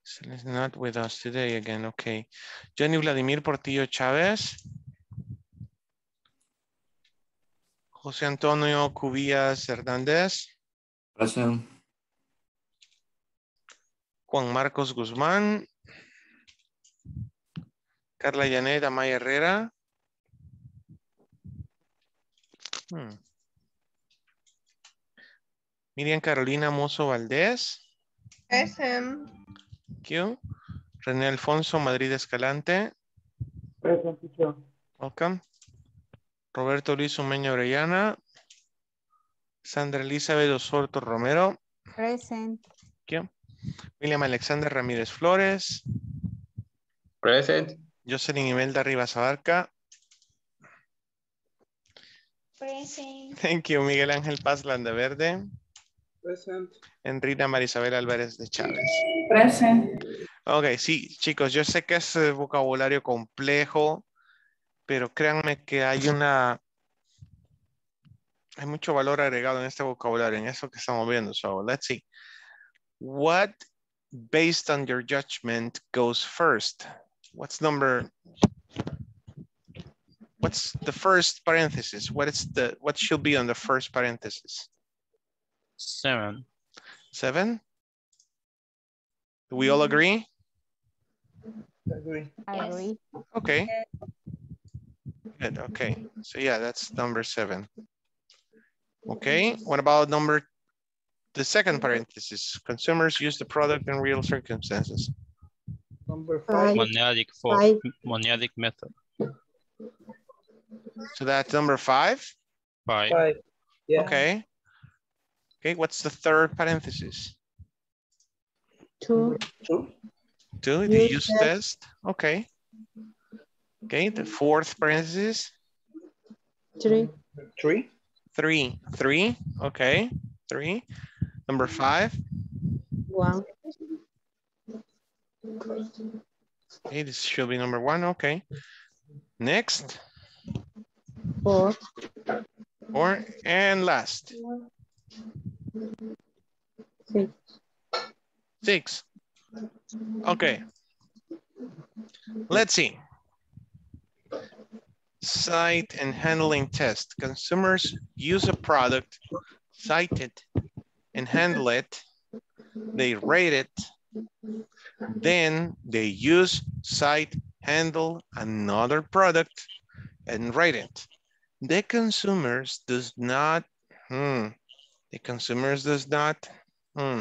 Is not with us today again, okay. Jenny Vladimir Portillo Chávez. José Antonio Cubillas Hernández. Present. Juan Marcos Guzmán. Carla Janet Amaya Herrera. Hmm. Miriam Carolina Mozo Valdés. Present. Thank you. René Alfonso Madrid Escalante. Present teacher. Welcome. Roberto Luis Umeña Orellana. Sandra Elizabeth Osorto Romero. Present. Thank you. William Alexander Ramírez Flores. Present. Jocelyn Imelda Rivas Abarca. Present. Thank you. Miguel Ángel Paz Landaverde. Present. Enrita Marisabel Álvarez de Chávez. Present. Ok, sí, chicos, yo sé que es eh, vocabulario complejo, pero créanme que hay una... Hay mucho valor agregado en este vocabulario, en eso que estamos viendo. So, let's see. What, based on your judgment, goes first? What's number... What's the first parenthesis? What is the, what should be on the first parenthesis? Seven. Seven? Do we all agree? Agree. I agree. Okay. Good, okay. So yeah, that's number seven. Okay, what about number, the second parenthesis? Consumers use the product in real circumstances. Number Five. Monadic for Five. monadic method. So that's number five? Five. Five. Yeah. Okay. Okay, what's the third parenthesis? Two. Two. Two, the Use use test. test, okay. Okay, the fourth parenthesis, Three. Three. three, three, okay, three. Number five, One. okay, this should be number one, okay. Next, Four. four, and last, Six. six. Okay. Let's see. Cite and handling test. Consumers use a product, cite it, and handle it. They rate it. Then they use, cite, handle another product and rate it. The consumers does not, hmm, the consumers does not, hmm,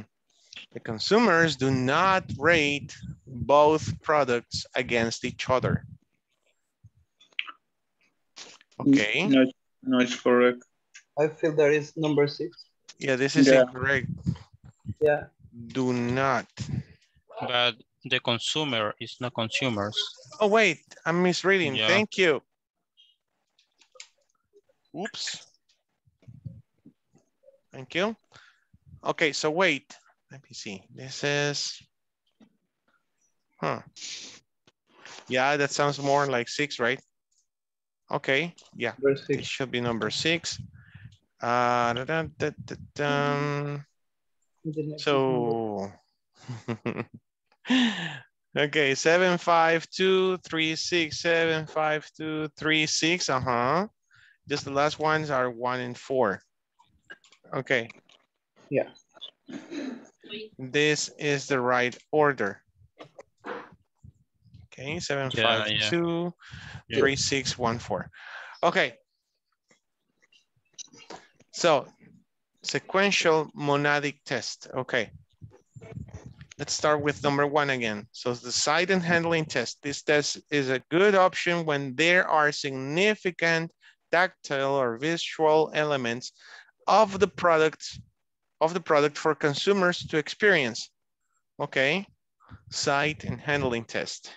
the consumers do not rate both products against each other. Okay, No, no, it's correct. I feel that is number six. yeah, this is Yeah. incorrect. Yeah. Do not. But the consumer is not consumers. Oh, wait, I'm misreading. Yeah. Thank you. Oops. Thank you. Okay, so wait, let me see. This is, huh. Yeah, that sounds more like six, right? Okay, yeah, Number it should be number six. Uh, da, da, da, da, dum. The next is number- So, Okay, seven, five, two, three, six, seven, five, two, three, six. Uh-huh. Just the last ones are one and four. Okay. Yeah. This is the right order. Okay, seven, Yeah, five, yeah. two, Yeah. three, six, one, four. Okay. So, sequential monadic test. Okay. Let's start with number one again. So the sight and handling test. This test is a good option when there are significant tactile or visual elements of the product of the product for consumers to experience. Okay, sight and handling test.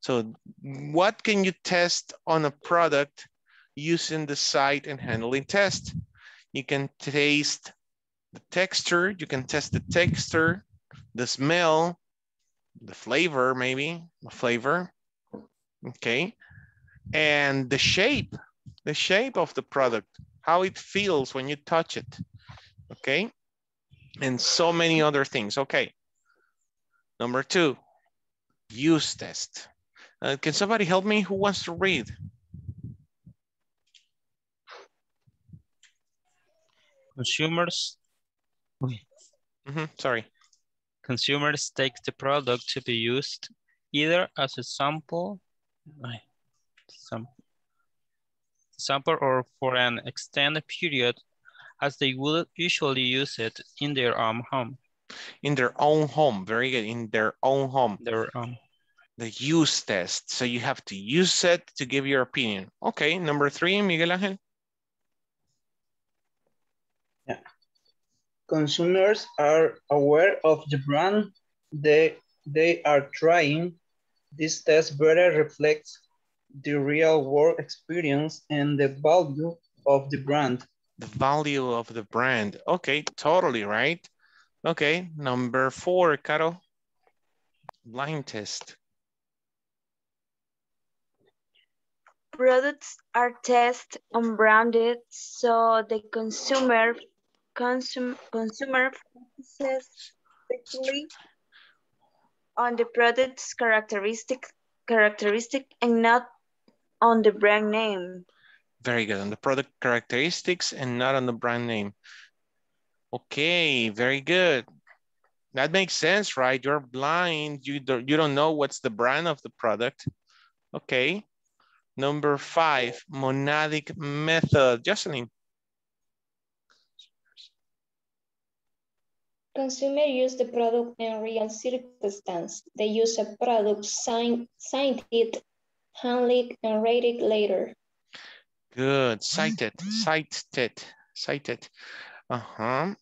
So what can you test on a product using the sight and handling test? You can taste the texture, you can test the texture, the smell, the flavor, maybe the flavor, okay? And the shape, the shape of the product, how it feels when you touch it, okay? And so many other things, okay. Number two, use test. Uh, can somebody help me? Who wants to read? Consumers, Mhm, sorry. consumers take the product to be used either as a sample, some, sample or for an extended period as they would usually use it in their own home. In their own home, very good, in their own home. Their own. The use test. So you have to use it to give your opinion. Okay, number three, Miguel Ángel. Yeah. Consumers are aware of the brand they, they are trying. This test better reflects the real world experience and the value of the brand. The value of the brand. Okay, totally right. Okay, number four, Caro. Blind test. Products are tested on branded so the consumer consum, consumer focuses strictly on the product's characteristic characteristic and not on the brand name. Very good. On the product characteristics and not on the brand name. Okay, very good. That makes sense, right? You're blind. You don't, you don't know what's the brand of the product. Okay. Number five, monadic method. Jocelyn. Consumer use the product in real circumstance. They use a product, sign, signed it, handled, and rated later. Good. Cited, cited, cited. Uh-huh.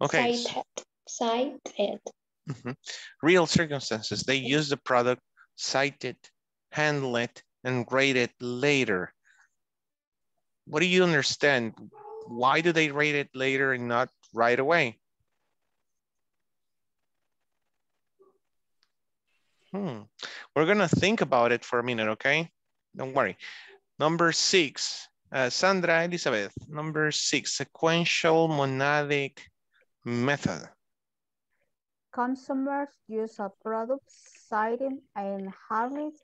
Okay. Cited, cited. Mhm. Real circumstances. They use the product, cite it, handle it, and rate it later. What do you understand? Why do they rate it later and not right away? Hmm. We're gonna think about it for a minute, okay? Don't worry. Number six, uh, Sandra Elizabeth. Number six, sequential monadic method. Consumers use a product, citing and it.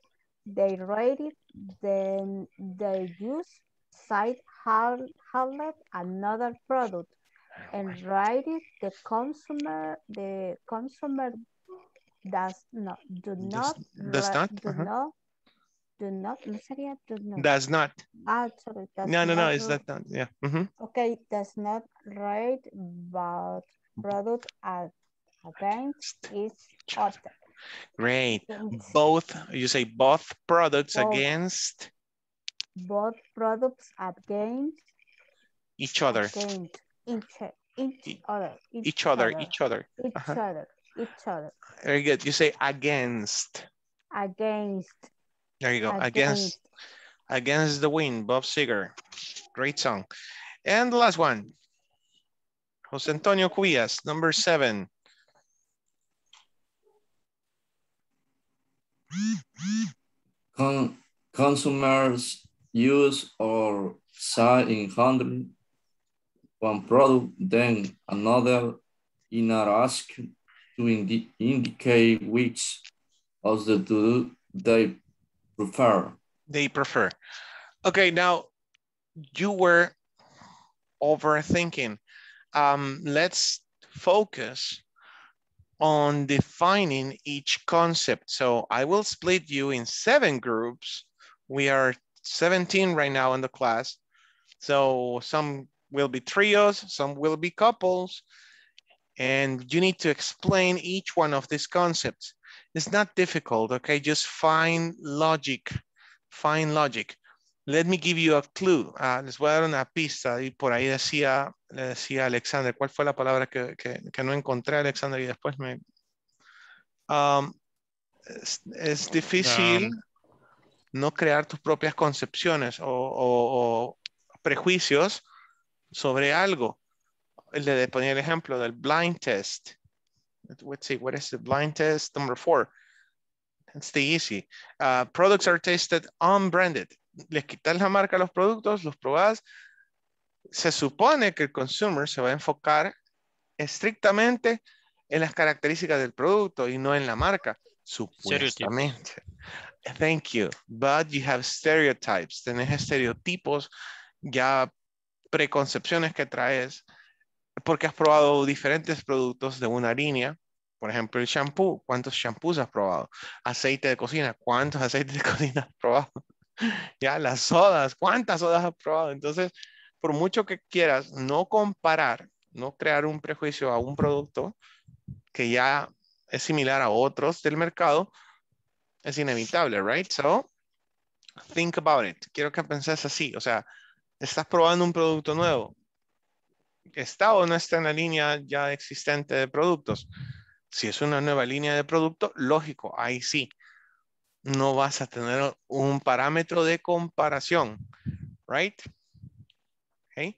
They rate it, then they use, cite, handle another product, and write it. The consumer, the consumer does not, do not, does not? do Uh-huh. not, do not, ¿no sería do not? Does not. Ah, sorry, does No, no, no, it's that not, yeah. mhm. Okay, does not rate but product as against each other. Great. Both, you say both products Both. against both products against each other. against each each other Each other, each other. each Uh-huh. other each other Very good. You say against. against There you go. Against. Against the wind, Bob Seger. Great song. And the last one. Jose Antonio Cuillas, number seven. Con consumers use or sell in handling one product, then another in a ask to indi indicate which of the two they prefer. They prefer. Okay, now you were overthinking. Um, let's focus on defining each concept. So I will split you in seven groups. We are 17 right now in the class. So some will be trios, some will be couples, and you need to explain each one of these concepts. It's not difficult, okay? Just find logic, find logic. Let me give you a clue. Uh, les voy a dar una pista. Y por ahí decía, le decía Alexander, ¿cuál fue la palabra que, que, que no encontré, Alexander? Y después me... Um, es, es, difícil um, no crear tus propias concepciones o, o, o prejuicios sobre algo. Le ponía el ejemplo del blind test. Let's see, what is the blind test? Number four. It's the easy. Uh, products are tested unbranded. Les quitas la marca a los productos, los probás. Se supone que el consumer se va a enfocar estrictamente en las características del producto y no en la marca. Supuestamente. Thank you. But you have stereotypes. Tenés estereotipos, ya preconcepciones que traes porque has probado diferentes productos de una línea. Por ejemplo, el shampoo. ¿Cuántos shampoos has probado? Aceite de cocina. ¿Cuántos aceites de cocina has probado? ya, las sodas. ¿Cuántas sodas has probado? Entonces, por mucho que quieras no comparar, no crear un prejuicio a un producto que ya es similar a otros del mercado, es inevitable, right? So, think about it. Quiero que penses así. O sea, estás probando un producto nuevo está o no está en la línea ya existente de productos. Si es una nueva línea de producto, lógico, ahí sí. No vas a tener un parámetro de comparación, right? Okay.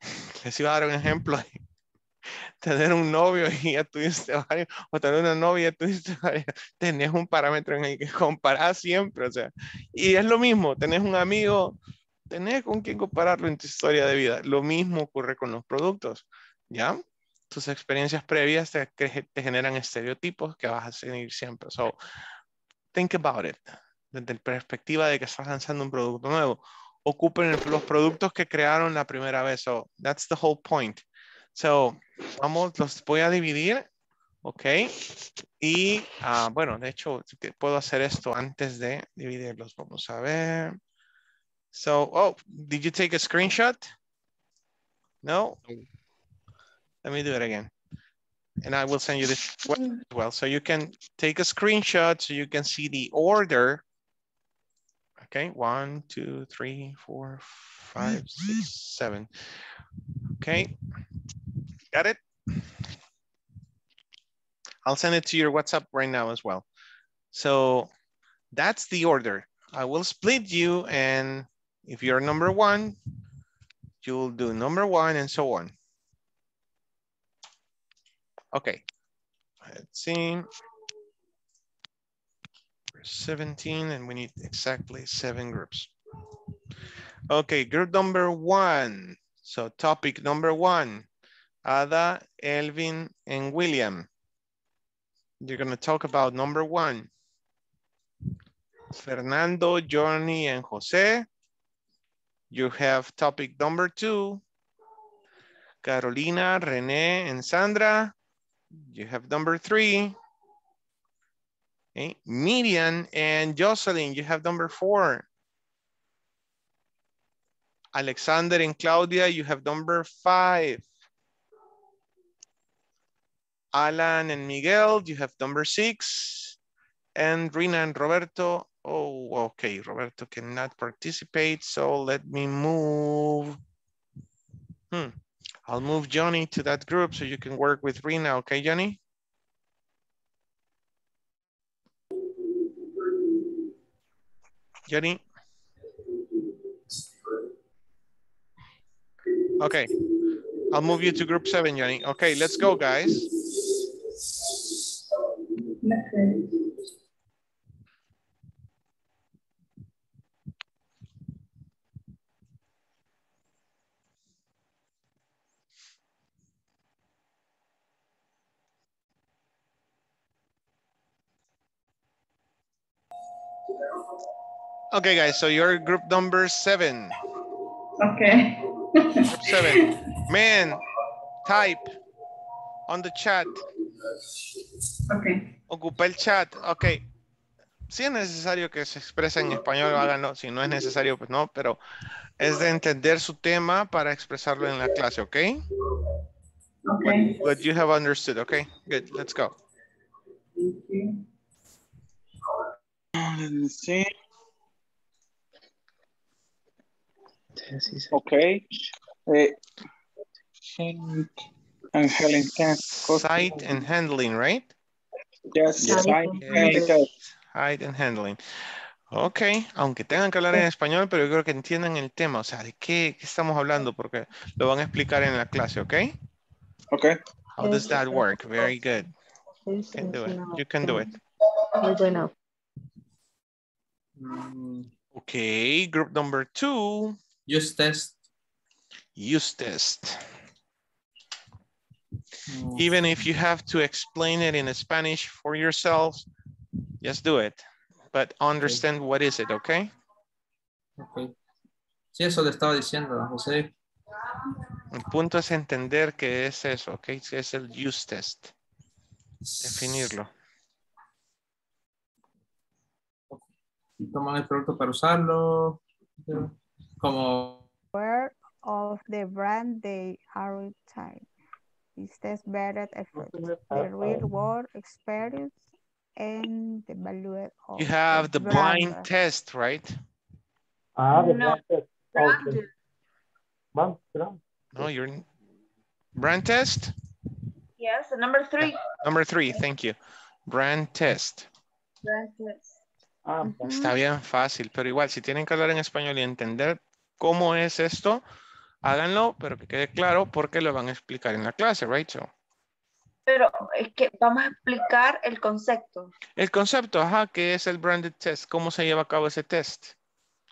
Les iba a dar un ejemplo. Tener un novio y ya tuviste varios, o tener una novia y ya tuviste varios, tenés un parámetro en el que comparar siempre, o sea, y es lo mismo, tenés un amigo tenés con quién compararlo en tu historia de vida. Lo mismo ocurre con los productos, ¿ya? Tus experiencias previas te, generan estereotipos que vas a seguir siempre. So, think about it. Desde la perspectiva de que estás lanzando un producto nuevo. Ocupen los productos que crearon la primera vez. So, that's the whole point. So, vamos, los voy a dividir. Ok. Y, uh, bueno, de hecho, puedo hacer esto antes de dividirlos. Vamos a ver. So, oh, did you take a screenshot? No? Let me do it again. And I will send you this as well. So you can take a screenshot so you can see the order. Okay, one, two, three, four, five, six, seven. Okay, got it? I'll send it to your WhatsApp right now as well. So that's the order. I will split you and if you're number one, you'll do number one and so on. Okay, let's see. We're 17 and we need exactly seven groups. Okay, group number one. So topic number one, Ada, Elvin, and William. You're gonna talk about number one. Fernando, Johnny, and Jose. You have topic number two. Carolina, Rene, and Sandra. You have number three. Okay. Miriam and Jocelyn, you have number four. Alexander and Claudia, you have number five. Alan and Miguel, you have number six. And Rina and Roberto, Oh, okay, Roberto cannot participate, so let me move. Hmm. I'll move Johnny to that group so you can work with Rina, okay, Johnny? Johnny? Okay, I'll move you to group seven, Johnny. Okay, let's go, guys. Okay, guys, so you're group number seven. Okay. Group seven. Man, type on the chat. Okay. Ocupa el chat. Ok. Si es necesario que se exprese en español, háganlo. Si no es necesario, pues no, pero es de entender su tema para expresarlo en la clase, ¿ok? Okay. What you have understood, okay? Good, let's go. Let me see. Okay. Uh, Shank and can. Sight and handling, right? Yes, sight and handling. Sight and handling. Ok, aunque tengan que hablar en español, pero yo creo que entiendan el tema, o sea, de qué, qué estamos hablando, porque lo van a explicar en la clase, ¿ok? Okay. How does that work? Very good. You can do it. You can do it. Muy bueno. Okay, group number two. Use test. Use test. Even if you have to explain it in Spanish for yourselves, just do it. But understand what is it, okay? Okay. Sí, eso le estaba diciendo, José. El punto es entender qué es eso, ¿ok? ¿Qué es el use test? Definirlo. Toman el producto para usarlo. Como Aware of the brand they are retired. Is test better effort, the real world experience, and the value of You have the blind brand. test, right? Ah, the No. blanket. Branded. Okay. Brand- brand. No, you're brand test? Yes, number three. Number three, thank you. Brand test. Branded. Ah, Está bien fácil, pero igual, si tienen que hablar en español y entender cómo es esto, háganlo, pero que quede claro porque lo van a explicar en la clase, right? So, Pero es que vamos a explicar el concepto. el concepto, ajá, que es el branded test, cómo se lleva a cabo ese test.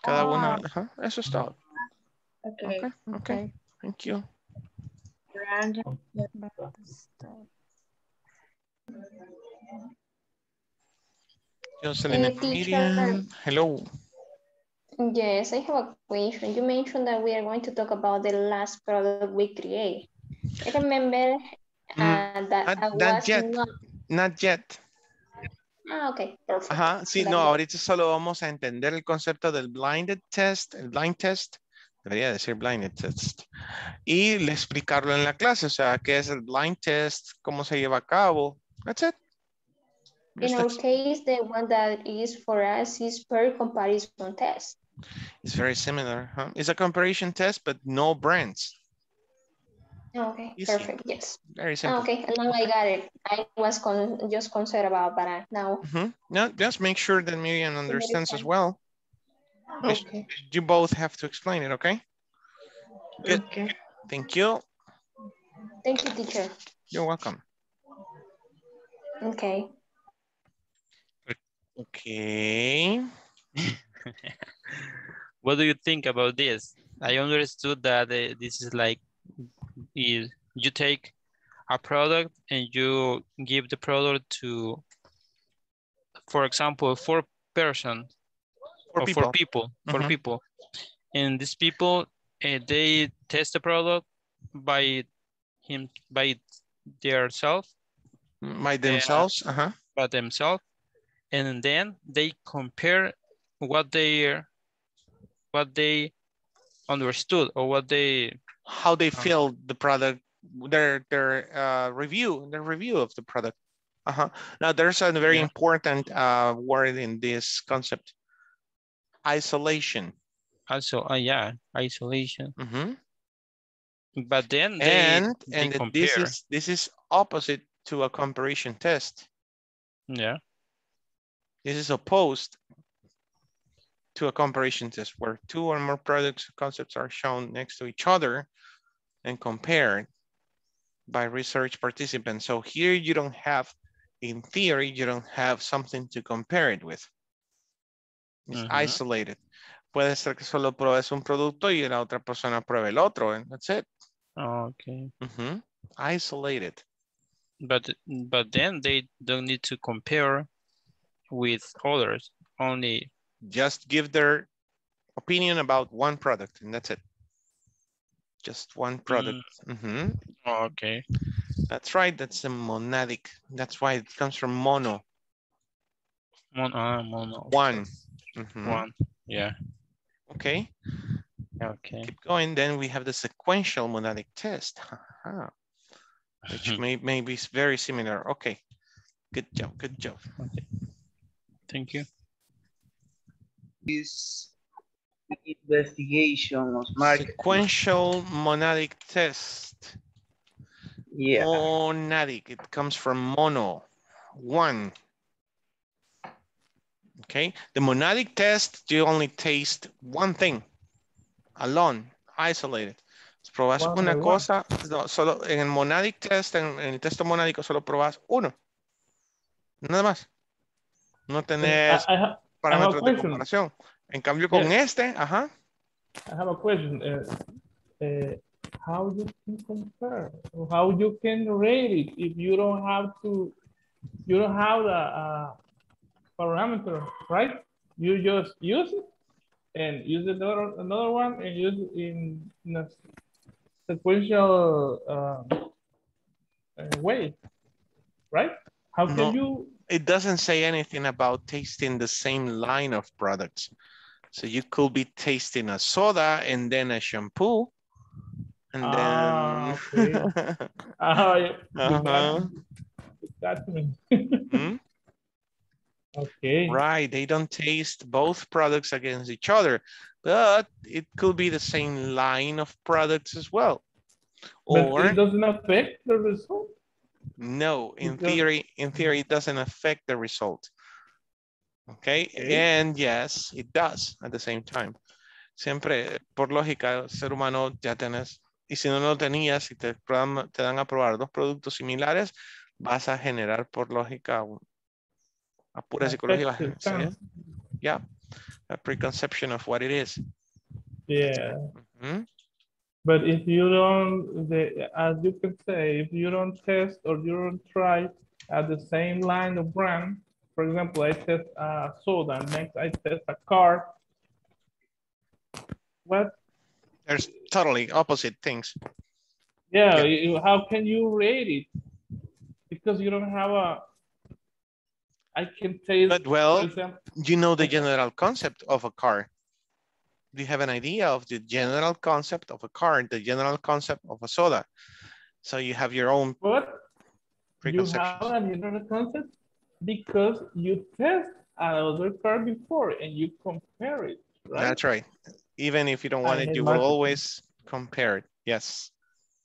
Cada una, Ah. ajá, eso es todo. Okay. Okay, okay, thank you. Branded. Jocelyn Eh, hello. Yes, I have a question. You mentioned that we are going to talk about the last product we create. I remember uh, that I not- not yet. not. Not yet. Ah, ok, perfecto. Ajá, sí, no, ahorita solo vamos a entender el concepto del blinded test, el blind test, debería decir blinded test, y le explicarlo en la clase, o sea, qué es el blind test, cómo se lleva a cabo, that's it. In our that's- case, the one that is for us is per comparison test. It's very similar, huh? It's a comparison test, but no brands, Okay, Easy. perfect, yes. very simple. Okay, and now I got it. I was con just concerned about, but I- now, Mhm. No, just make sure that Miriam understands as well. Okay. You both have to explain it, okay? Good, Okay. thank you, Thank you, teacher. you're welcome. Okay. Okay. What do you think about this? I understood that uh, this is like is you take a product and you give the product to, for example, four person Four or people. four people, four Mhm. people, and these people uh, they test the product by him by their self By themselves, uh-huh. by themselves, and then they compare what they what they understood or what they how they feel the product, their their uh, review, their review of the product. Uh-huh. Now there's a very Yeah. important uh, word in this concept, isolation. also uh, yeah isolation Mhm. but then they, And they and compare this is this is opposite to a comparison test. yeah This is opposed to a comparison test where two or more products concepts are shown next to each other and compared by research participants. So here you don't have, in theory, you don't have something to compare it with. It's Mhm. isolated. Puede ser que solo pruebes un producto y la otra persona pruebe el otro, and that's it. okay Mhm. Isolated. but but then they don't need to compare with others only just give their opinion about one product and that's it. Just one product. Mhm. Okay. That's right. That's a monadic. That's why it comes from mono. Mono, uh, mono. One. Mhm. One. Yeah. Okay. Okay. Keep going. Then we have the sequential monadic test, which may, may be very similar. Okay. Good job. Good job. Okay. Thank you. Is investigation of market. Sequential monadic test. Yeah. Monadic. It comes from mono. One. Okay. The monadic test, you only taste one thing. Alone. Isolated. Probas One una cosa, no, solo en el monadic test, en, en el texto monádico, solo probas uno. Nada más. No tenés I, I, parámetros de comparación. En cambio, con Yeah. este, ajá, I have a question. Uh, uh, how you can compare? How you can rate it if you don't have to? You don't have the uh, parameter, right? You just use it and use another another one and use it in, in a sequential uh, uh, way, right? How can No. you? It doesn't say anything about tasting the same line of products. So you could be tasting a soda and then a shampoo. And Ah, then okay. You Uh-huh. Hmm? Okay. Right, they don't taste both products against each other, but it could be the same line of products as well. But Or it doesn't affect the result. No, in theory, in theory, it doesn't affect the result. Okay, Okay. and yes, it does at the same time. Siempre, por lógica, ser humano ya tenés, y si no lo tenías, si te, dan a probar dos productos similares, vas a generar por lógica a pura psicología. Yeah, a preconception of what it is. Yeah. But if you don't, the, as you can say, if you don't test or you don't try at the same line of brand, for example, I test a soda, next I test a car. What? There's totally opposite things. Yeah, you- how can you rate it? Because you don't have a, I can taste. But well, you know the general concept of a car. Do you have an idea of the general concept of a car, the general concept of a soda? So you have your own What? You have preconceptions. another concept because you test another car before and you compare it, right? That's right. Even if you don't want I it, you will always compare it. Yes.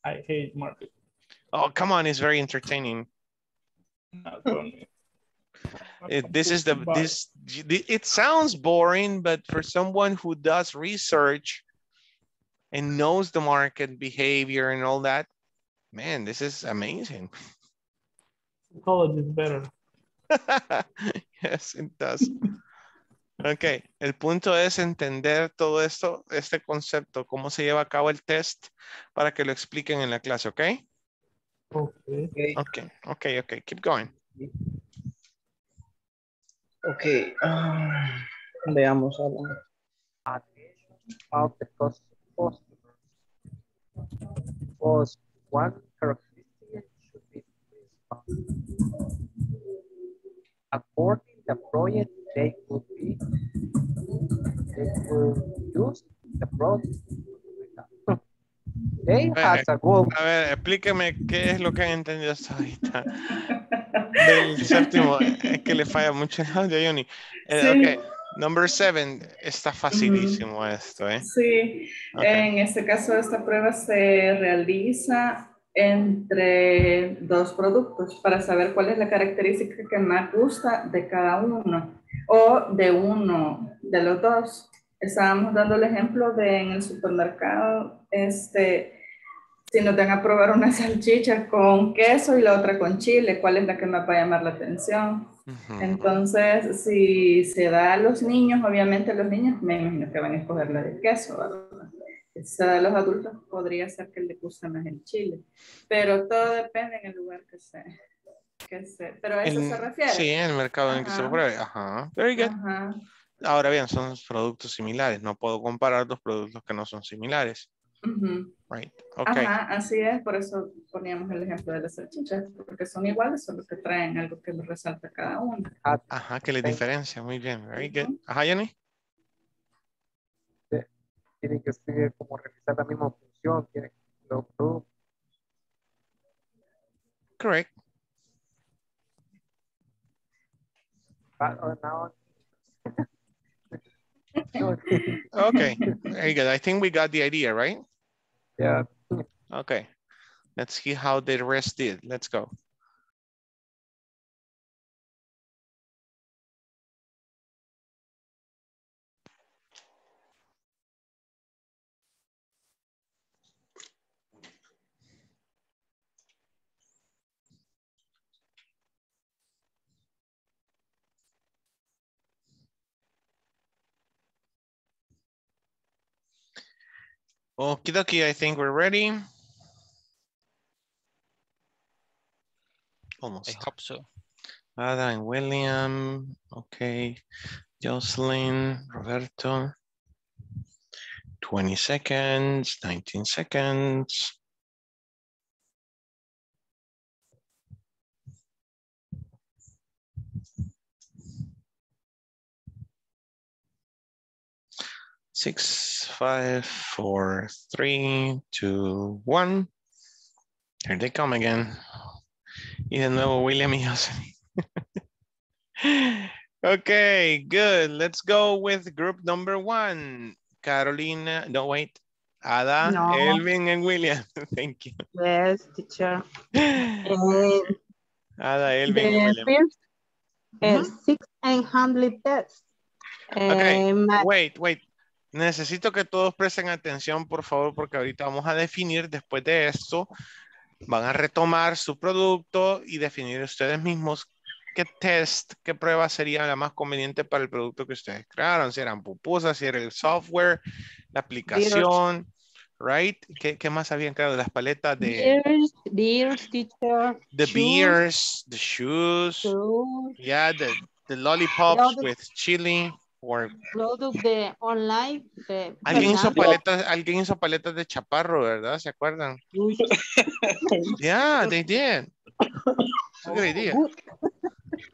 I hate marketing. Oh, come on, it's very entertaining. Not for me. It, this is the this it sounds boring, but for someone who does research and knows the market behavior and all that, man, this is amazing. college is better. yes, it does. Ok, el punto es entender todo esto, este concepto, cómo se lleva a cabo el test para que lo expliquen en la clase, ok Okay. Ok, ok, ok, keep going. Okay. ah, veamos. Of the cus- customer. Was one characteristic should be. According to the project, they could be they will use the product. They has a goal. A ver, explíqueme qué es lo que han entendido hasta ahorita. Del séptimo, es que le falla mucho el audio, Johnny. Eh, Sí. Ok, number seven, está facilísimo esto, ¿eh? Sí, Ok. en este caso esta prueba se realiza entre dos productos para saber cuál es la característica que más gusta de cada uno o de uno de los dos. Estábamos dando el ejemplo de en el supermercado, este, si nos dan a probar una salchicha con queso y la otra con chile, ¿cuál es la que más va a llamar la atención? Entonces, si se da a los niños, obviamente los niños me imagino que van a escoger la de queso, ¿verdad? Si se da a los adultos, podría ser que les guste más el chile. Pero todo depende en el lugar que se... Que se pero a eso En- se refiere. Sí, en el mercado en el que se Ajá. pruebe. Ajá, very good. Ajá. Ahora bien, son productos similares. No puedo comparar dos productos que no son similares. Right. Okay. Ajá, así es, por eso poníamos el ejemplo de las salchichas, porque son iguales, solo que traen algo que resalta cada uno. Ajá, que les diferencia. Muy bien. Very good. Ajá, Jenny. Tienen que ser como realizar la misma función, tienen los productos. Correct. But, uh, now, Okay. Very good. I think we got the idea, right? Yeah. Okay. Let's see how the rest did. Let's go. Okie dokie, I think we're ready. Almost. I hope so. Ada and William. Okay. Jocelyn, Roberto. 20 seconds, 19 seconds. Six, five, four, three, two, one. Here they come again. Y de nuevo William y Jocelyn. okay, good. Let's go with group number one. Carolina, no wait. Ada, No. Elvin, and William. Thank you. Yes, teacher. Ada, Elvin, and William. first uh, six and hundred tests. Okay, ma- wait, wait. Necesito que todos presten atención, por favor, porque ahorita vamos a definir después de esto. Van a retomar su producto y definir ustedes mismos qué test, qué prueba sería la más conveniente para el producto que ustedes crearon. Si eran pupusas, si era el software, la aplicación, right? ¿Qué, qué más habían creado? Las paletas de, Beers, beers, teacher. the shoes, beers, the shoes, shoes, yeah, the, the lollipops with chili or Product de online. De Alguien hizo paletas, alguien hizo paletas de chaparro, ¿verdad? ¿Se acuerdan? Yeah, they did. It's a good idea.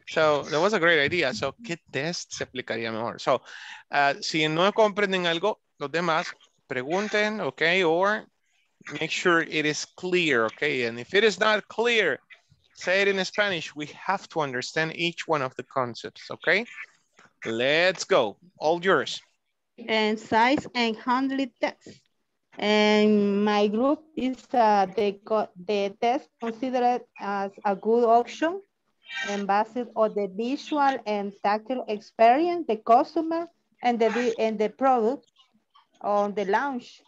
So that was a great idea. So, ¿qué test se aplicaría mejor? So, uh, si no comprenden algo, los demás pregunten, okay, or make sure it is clear, okay? And if it is not clear, say it in Spanish. We have to understand each one of the concepts, okay? Let's go. All yours. and size and handling test. And my group is uh, the, co- the test considered as a good option and based on the visual and tactile experience, the customer and the, and the product on the launch.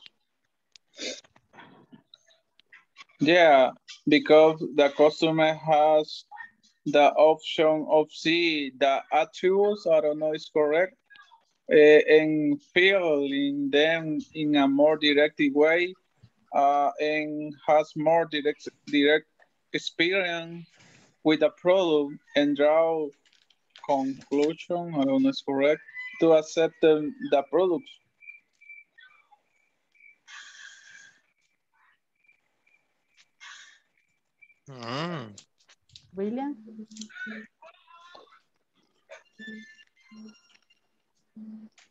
Yeah, because the customer has the option of see the attributes, I don't know is correct, uh, and filling them in a more directed way uh, and has more direct, direct experience with the product and draw conclusion, I don't know is correct, to accept the, the product. Mm. William?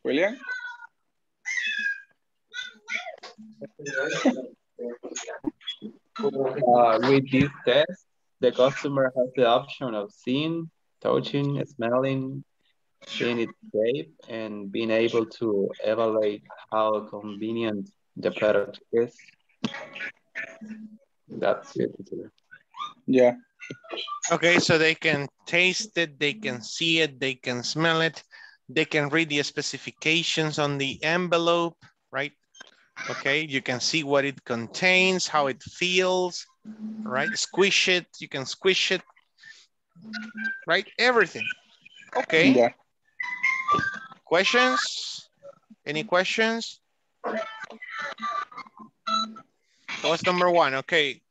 William? Uh, with this test, the customer has the option of seeing, touching, smelling, seeing its shape, and being able to evaluate how convenient the product is. That's it. Yeah. Okay, so they can taste it, they can see it, they can smell it, they can read the specifications on the envelope, right? Okay, you can see what it contains, how it feels, right? Squish it, you can squish it, right? Everything. Okay. Yeah. Questions? Any questions? That was number one. Okay.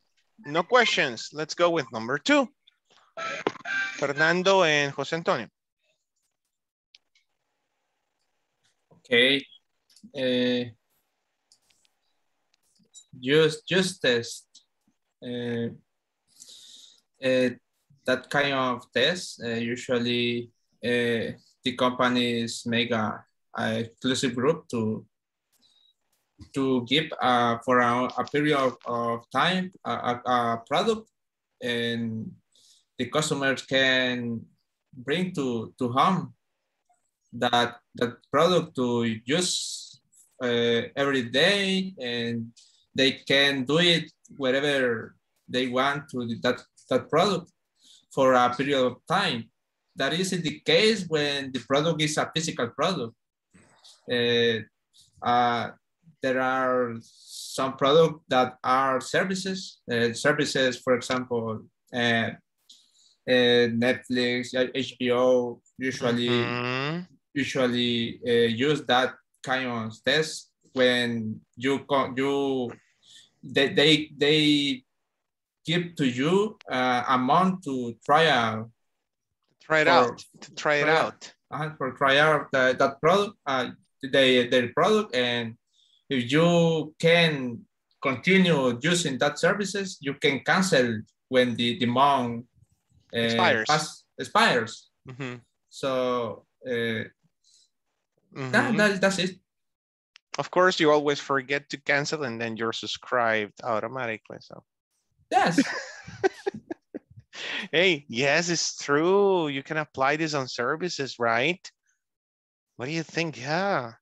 No questions. Let's go with number two. Fernando and Jose Antonio. Okay. Uh, just just test. Uh, uh, that kind of test usually the companies make a, a exclusive group to to give uh, for a, a period of, time a, a, a, product and the customers can bring to, to home that, that product to use uh, every day and they can do it wherever they want to that, that product for a period of time. That is the case when the product is a physical product. Uh, uh, there are some products that are services. Uh, services, for example, uh, uh, Netflix, HBO usually mm -hmm. usually uh, use that kind of test when you you they they, they give to you uh, a month to try out. Try it for, out. To try it out. Uh, for try out the, that product, uh, they, their product and if you can continue using that services, you can cancel when the demand uh, expires. Pass, expires. Mm -hmm. So uh, mm -hmm. that, that, that's it. Of course, you always forget to cancel and then you're subscribed automatically. So yes. hey, yes, it's true. You can apply this on services, right? What do you think? Yeah,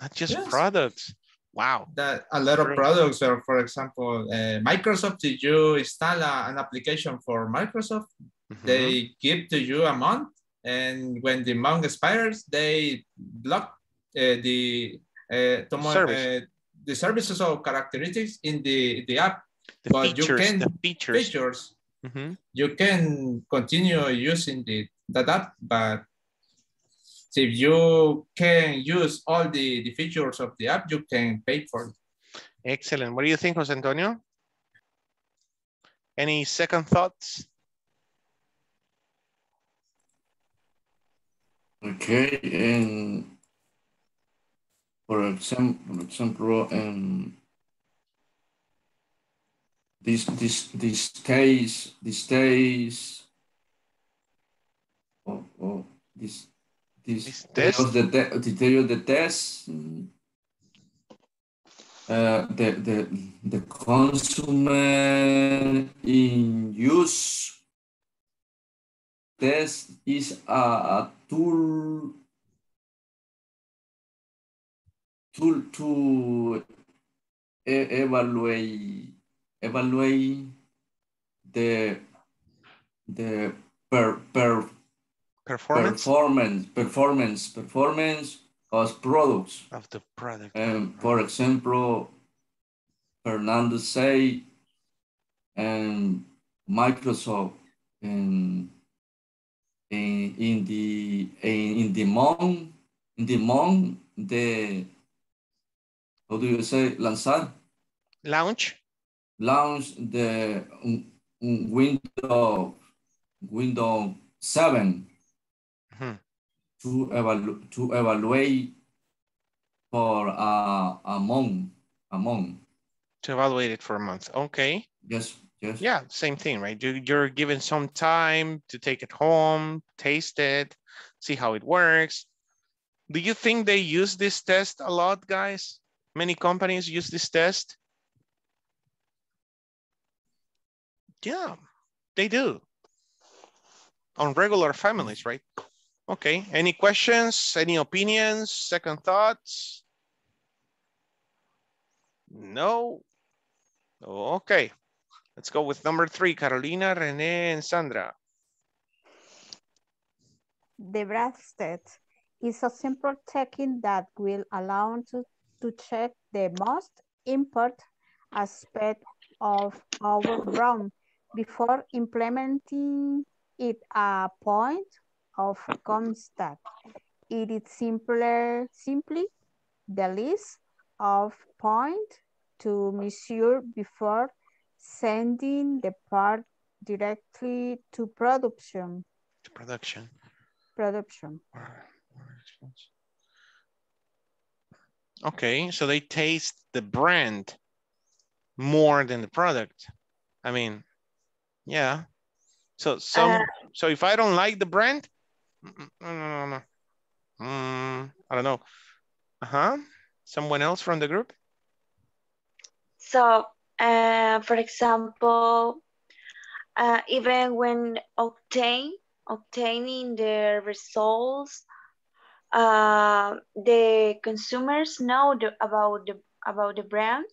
not just yes. products. Wow. That a lot of products are, for example, uh, Microsoft, if you install a, an application for Microsoft, mm -hmm. they give to you a month. And when the month expires, they block uh, the uh, Service. uh, the services or characteristics in the, the app. The but features, you can, the features. features mm -hmm. You can continue using the, that app, but so if you can use all the, the features of the app, you can pay for it. Excellent. What do you think, Jose Antonio? Any second thoughts? Okay, and for example, for example, um, this this this case, this case, oh, oh, this this test? The, the, the test, uh, the, the, the consumer in use test is a, a tool tool to e evaluate evaluate the the per per Performance? Performance, performance, performance of products. Of the product. And for example, Fernando say, and Microsoft and in, in the in, in the month in the month the how do you say lanzar launch launch the um, um, window window 7 Hmm. to, evalu to evaluate for uh, a month, a month. To evaluate it for a month. Okay. Yes, yes. Yeah, same thing, right? You, you're given some time to take it home, taste it, see how it works. Do you think they use this test a lot, guys? Many companies use this test? Yeah, they do. On regular families, right? Okay, any questions, any opinions, second thoughts? No? Okay, let's go with number three, Carolina, Rene, and Sandra. The breath test is a simple checking that will allow to, to check the most important aspect of our brain before implementing it a point of contact. It is simpler, simply the list of points to measure before sending the part directly to production. To production. Production. Okay, so they taste the brand more than the product. I mean, yeah. So some, Uh, so if I don't like the brand, mm, I don't know. Uh-huh. Someone else from the group? So, uh, for example, uh, even when obtain obtaining the results, uh, the consumers know the, about the about the brand,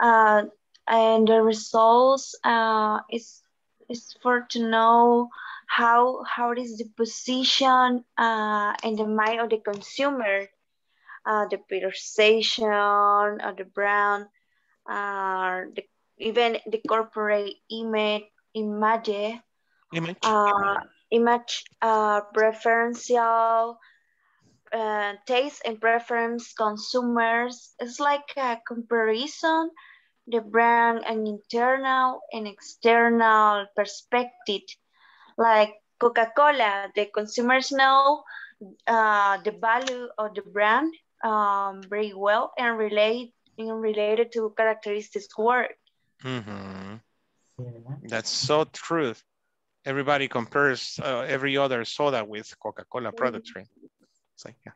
uh, and the results uh, is is for to know how how is the position uh, in the mind of the consumer, uh, the perception of the brand, uh, the, even the corporate image, image, Image. uh, image uh, preferential, uh, taste and preference consumers. It's like a comparison, the brand and internal and external perspective. Like Coca-Cola, the consumers know uh, the value of the brand um, very well and relate and related to characteristics word. Mhm. That's so true. Everybody compares uh, every other soda with Coca-Cola products, right? It's like, yeah.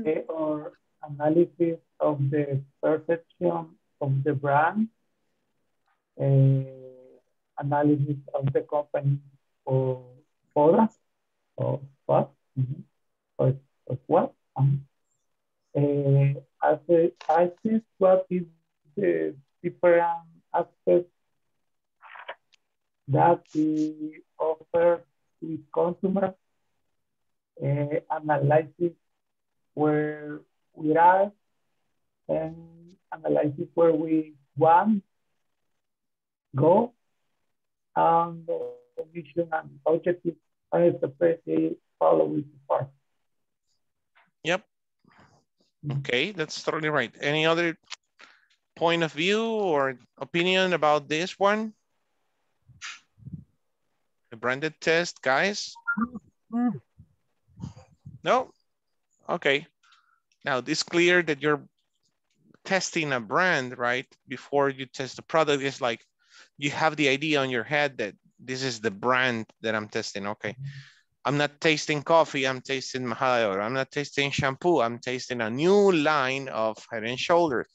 Okay, or analysis of the perception of the brand, uh, analysis of the company or product or what, Mhm. or, or what. Um, uh, I say, I think what is the different aspects that we offer to consumers, uh, analysis where we are and analysis where we want go and mission and objective and especially follow it part. Yep. Okay, that's totally right. Any other point of view or opinion about this one? The branded test, guys? No? Okay. Now, this clear that you're testing a brand, right? Before you test the product, it's like you have the idea on your head that this is the brand that I'm testing. Okay. Mm-hmm. I'm not tasting coffee, I'm tasting Majada. I'm not tasting shampoo, I'm tasting a new line of head and shoulders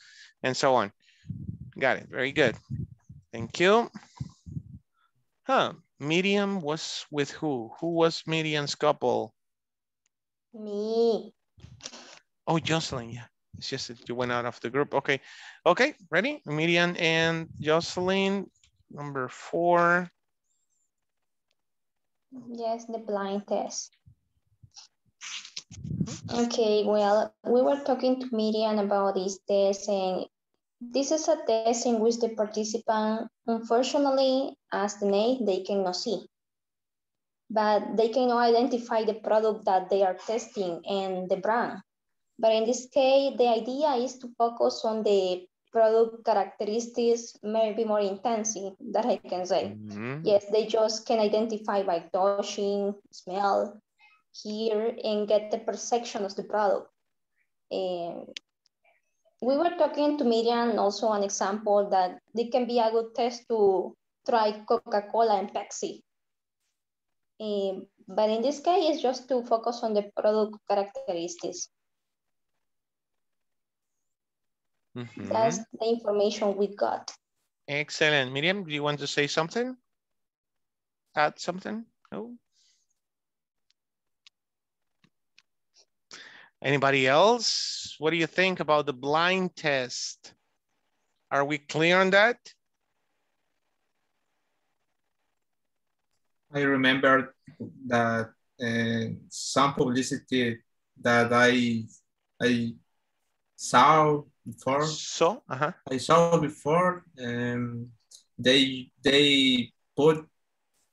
and so on. Got it, very good. Thank you. Huh, Miriam was with who? Who was Miriam's couple? Me. Oh, Jocelyn, yeah. It's just that you went out of the group. Okay, okay, ready? Miriam and Jocelyn, number four. Yes, the blind test. Mm-hmm. Okay, well, we were talking to Miriam about this test and this is a test in which the participant, unfortunately, as the name, they cannot see. But they cannot identify the product that they are testing and the brand. But in this case, the idea is to focus on the product characteristics, may be more intensive, that I can say. Yes, they just can identify by touching, smell, hear, and get the perception of the product. And we were talking to Miriam also an example that it can be a good test to try Coca-Cola and Pepsi. Um, but in this case, it's just to focus on the product characteristics. Mhm. That's the information we got. Excellent. Miriam, do you want to say something? Add something? No? Anybody else? What do you think about the blind test? Are we clear on that? I remember that uh, some publicity that I I saw before. So, uh-huh. I saw before. Um, they they put,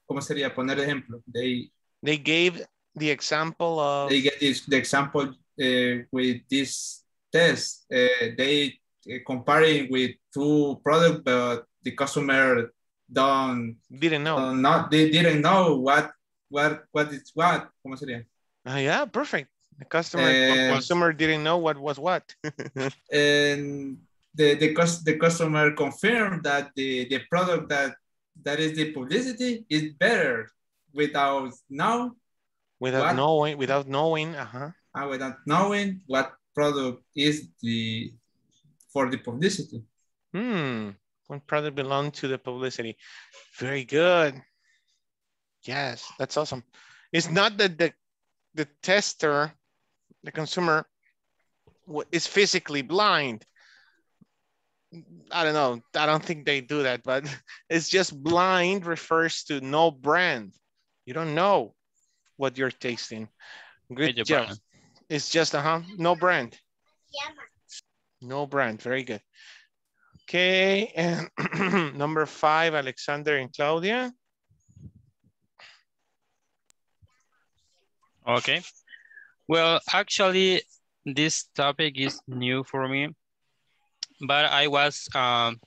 ¿cómo sería poner ejemplo? They They gave the example of they get this the example uh, with this test. Uh, they uh, comparing with two products, but the customer don't didn't know. not they didn't know what what what is what. ¿Cómo sería? Uh, yeah, perfect. The customer consumer didn't know what was what. and the the, the customer confirmed that the, the product that that is the publicity is better without now without What? knowing, without knowing, uh-huh. uh, without knowing what product is the for the publicity. Hmm. One product belonged to the publicity. Very good. Yes, that's awesome. It's not that the the tester, the consumer, is physically blind. I don't know. I don't think they do that, but it's just blind refers to no brand. You don't know what you're tasting. Good the job. brand. It's just uh huh. No brand. No brand. Very good. Okay, and number five, Alexander and Claudia. Okay. Well, actually, this topic is new for me, but I was um,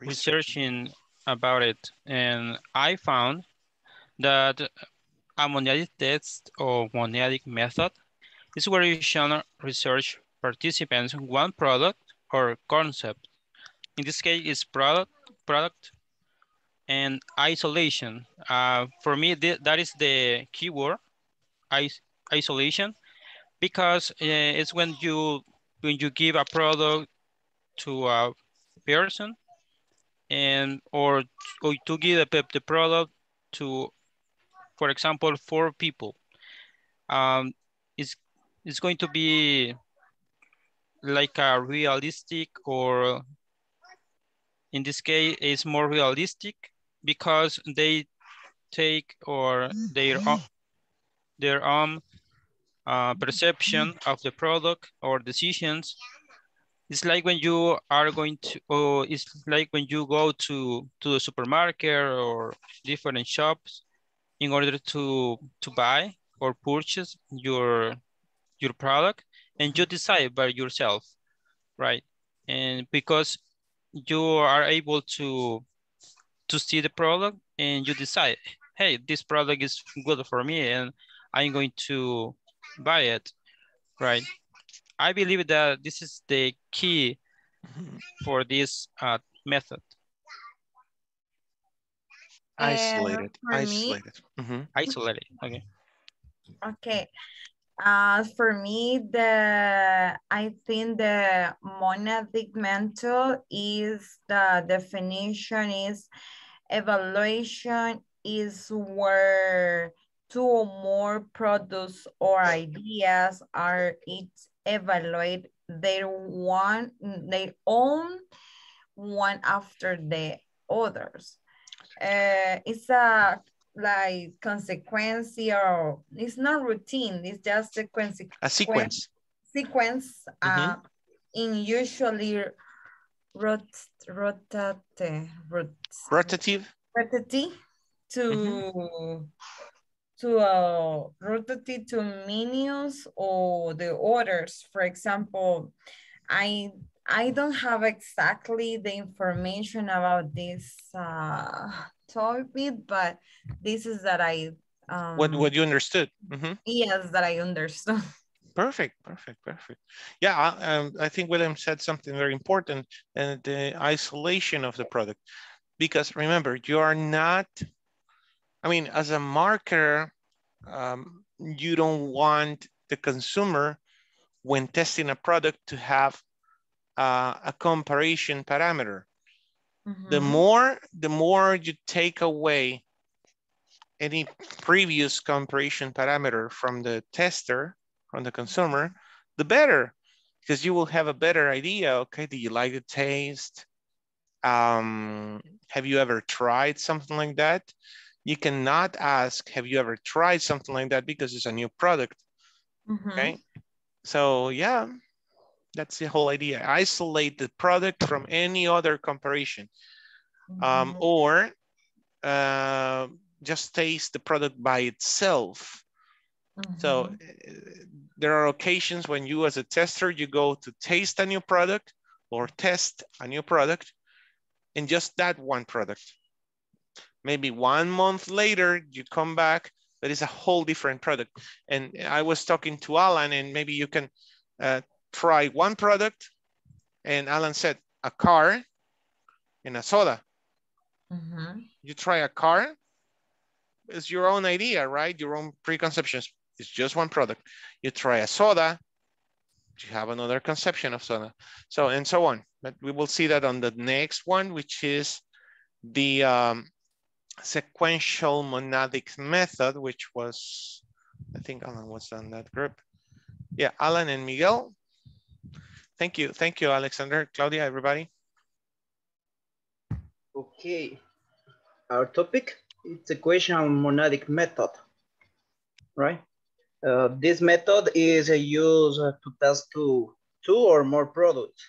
researching about it, and I found that a monadic test or monadic method is where you show research participants one product or concept. In this case, it's product, product, and isolation. Uh, for me, th that is the keyword, is isolation, because uh, it's when you when you give a product to a person, and or, or to give the, the product to, for example, four people. Um, it's it's going to be like a realistic or in this case it's more realistic because they take or their own, their own uh, perception of the product or decisions. It's like when you are going to, or it's like when you go to, to the supermarket or different shops in order to, to buy or purchase your, your product and you decide by yourself, right? And because you are able to to see the product and you decide, hey, this product is good for me and I'm going to buy it, right? I believe that this is the key for this uh, method. Isolated, for me- isolated. Mhm. Isolated, okay. Okay. Uh, for me, the I think the monadic mental is the definition is evaluation is where two or more products or ideas are each evaluate their one their own one after the others. Uh, it's a like consequence or it's not routine, it's just a consequence. A sequence. Sequence uh, in usually rot, rotate, rot, Rotative. rotative to to uh, rotative to menus or the orders. For example, I I don't have exactly the information about this uh, topic, but this is that I um, What what you understood. Mm -hmm. yes that I understood. Perfect, perfect, perfect. Yeah, I- um, I think William said something very important, and the isolation of the product. Because remember, you are not, I mean, as a marketer, um, you don't want the consumer, when testing a product, to have uh, a comparison parameter. The more, the more you take away any previous comparison parameter from the tester, from the consumer, the better, because you will have a better idea. Okay, do you like the taste? Um, have you ever tried something like that? You cannot ask, have you ever tried something like that because it's a new product, okay? So yeah, that's the whole idea. Isolate the product from any other comparison um, or uh, just taste the product by itself. So uh, there are occasions when you as a tester, you go to taste a new product or test a new product and just that one product. Maybe one month later, you come back but it's a whole different product. And I was talking to Alan and maybe you can uh, try one product and Alan said a car and a soda. Mm -hmm. You try a car, it's your own idea, right? Your own preconceptions. It's just one product. You try a soda, you have another conception of soda. So, and so on. But we will see that on the next one, which is the um, sequential monadic method, which was, I think Alan was on that group. Yeah, Alan and Miguel. Thank you. Thank you, Alexander, Claudia, everybody. Okay. Our topic is sequential monadic method, right? Uh, this method is used to test two, two or more products.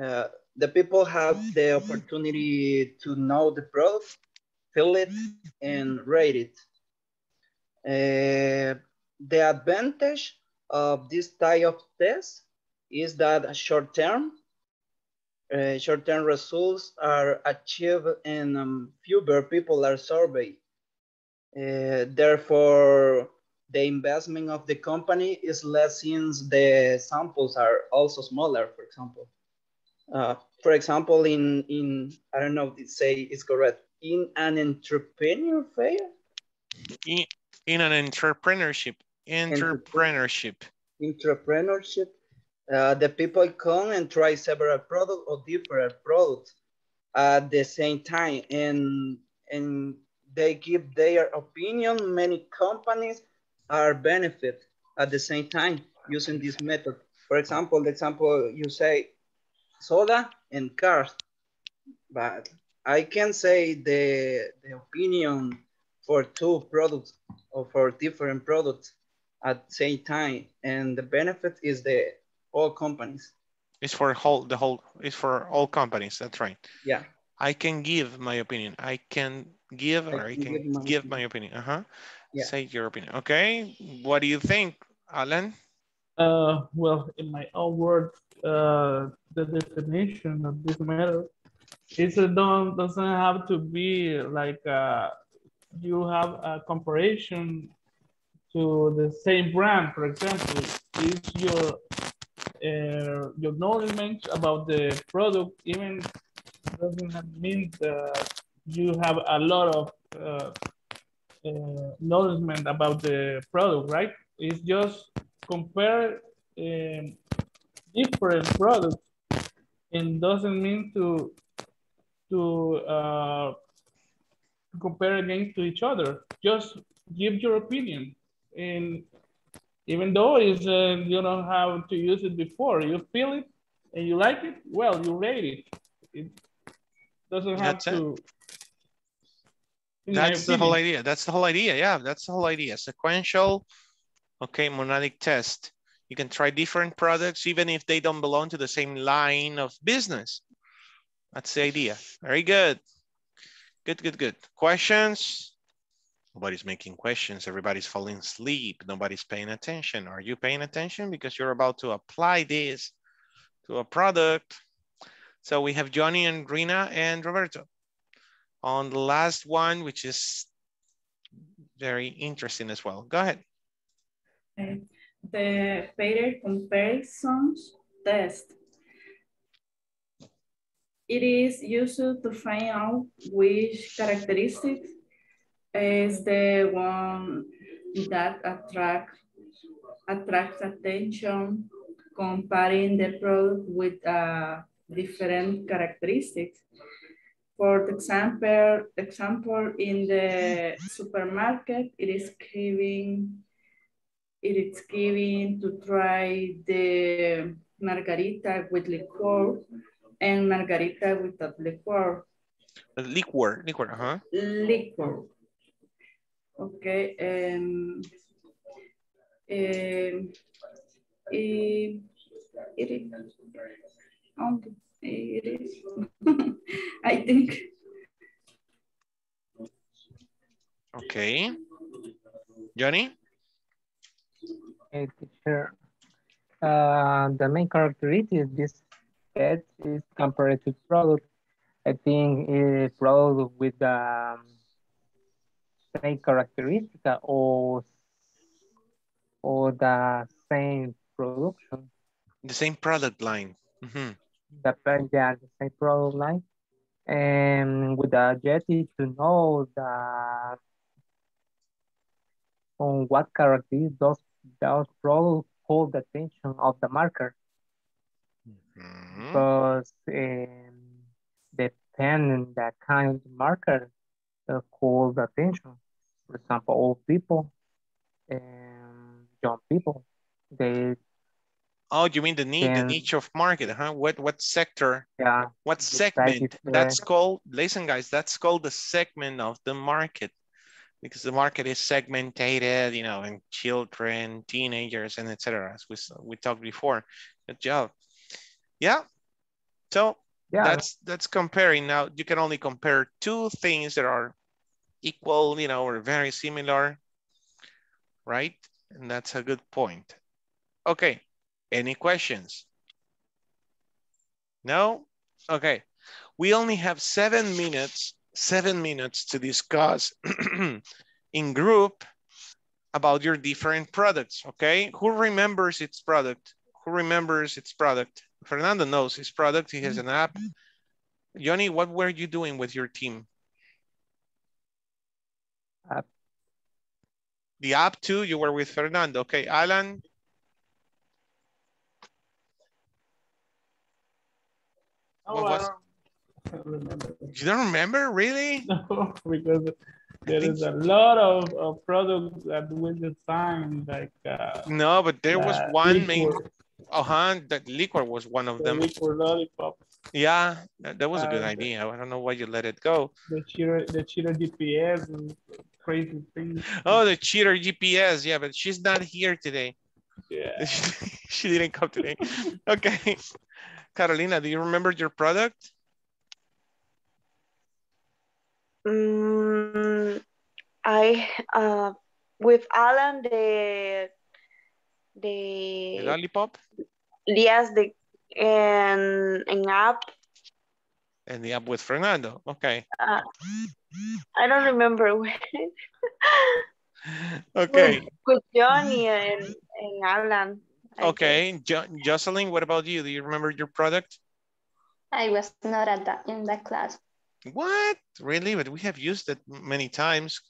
Uh, the people have the opportunity to know the product, feel it, and rate it. Uh, the advantage of this type of test is that short-term uh, short-term results are achieved and um, fewer people are surveyed. Uh, therefore, the investment of the company is less since the samples are also smaller, for example. Uh, for example, in, in, I don't know if say it's correct, in an entrepreneur fair? In, in an entrepreneurship, entrepreneurship. Entrepreneurship, uh, the people come and try several products or different products at the same time and, and they give their opinion. Many companies are benefit at the same time using this method. For example, the example you say soda and cars, but I can say the, the opinion for two products or for different products at the same time. And the benefit is the all companies. It's for whole the whole it's for all companies. That's right. Yeah. I can give my opinion. I can give or I can, I can give, my, give my opinion. Uh-huh yeah. say your opinion. Okay, what do you think, Alan? Uh, well, in my own words, uh, the definition of this method is it don't doesn't have to be like uh, you have a comparison to the same brand, for example, is your uh, your knowledge about the product even doesn't mean that you have a lot of uh, uh, knowledge about the product, right? It's just compare um, different products and doesn't mean to to uh, compare against to each other. Just give your opinion. And even though it's, uh, you don't have to use it before, you feel it and you like it, well, you rate it. It doesn't have That's to. That's the whole idea. That's the whole idea. Yeah, that's the whole idea. Sequential, okay, monadic test. You can try different products even if they don't belong to the same line of business. That's the idea. Very good. Good, good, good. Questions? Nobody's making questions. Everybody's falling asleep. Nobody's paying attention. Are you paying attention? Because you're about to apply this to a product. So we have Johnny and Rina and Roberto on the last one, which is very interesting as well. Go ahead. The pair comparisons test. It is used to find out which characteristic is the one that attract, attracts attention comparing the product with uh, different characteristics. For example, example, in the supermarket, it is giving, it is giving to try the margarita with liqueur and margarita without liqueur. Liqueur, liqueur, uh -huh. Liqueur. Okay, um, um, it, it is only it is, I think. Okay. Johnny? Hey, teacher. Uh, the main characteristic of this test is compared to product. I think a product with um, same characteristic or or the same production. The same product line. Mhm. The yeah, the same product line. And with the objective to know that on what characteristics those those products hold the attention of the marker. Because um, the kind of marker that hold the attention. For example, old people and young people. They Oh, you mean the need, the niche of market, huh? What what sector? yeah What segment? That's uh, called, listen guys, that's called the segment of the market. Because the market is segmented, you know, in children, teenagers, and etc. As we, we talked before. Good job. Yeah. So Yeah. that's that's comparing. Now you can only compare two things that are equal, you know, or very similar, right? And that's a good point. Okay. Any questions? No? Okay. We only have seven minutes, seven minutes to discuss in group about your different products, okay? Who remembers its product? Who remembers its product? Fernando knows his product. He has an app. Johnny, what were you doing with your team? App. The app too, you were with Fernando. Okay, Alan, Oh, What I was- don't, I don't remember. you don't remember, really? No, because there is a lot of, of products that we designed, like uh, No, but there was uh, one main, liquor, uh-huh, that liquor was one of the them. liquor lollipop, Yeah, that, that was a good Uh, idea. I don't know why you let it go. the cheater, the cheater GPS, and crazy things. Oh, the cheater GPS. Yeah, but she's not here today. Yeah. she didn't come today. Okay. Carolina, do you remember your product? Mm, I uh with Alan the The the lollipop yes the and an app and the app with Fernando. Okay. uh, I don't remember when Okay. with, with Johnny and, and Alan. I Okay. Jo Jocelyn, what about you? Do you remember your product? I was not at that in that class. What? Really? But we have used it many times.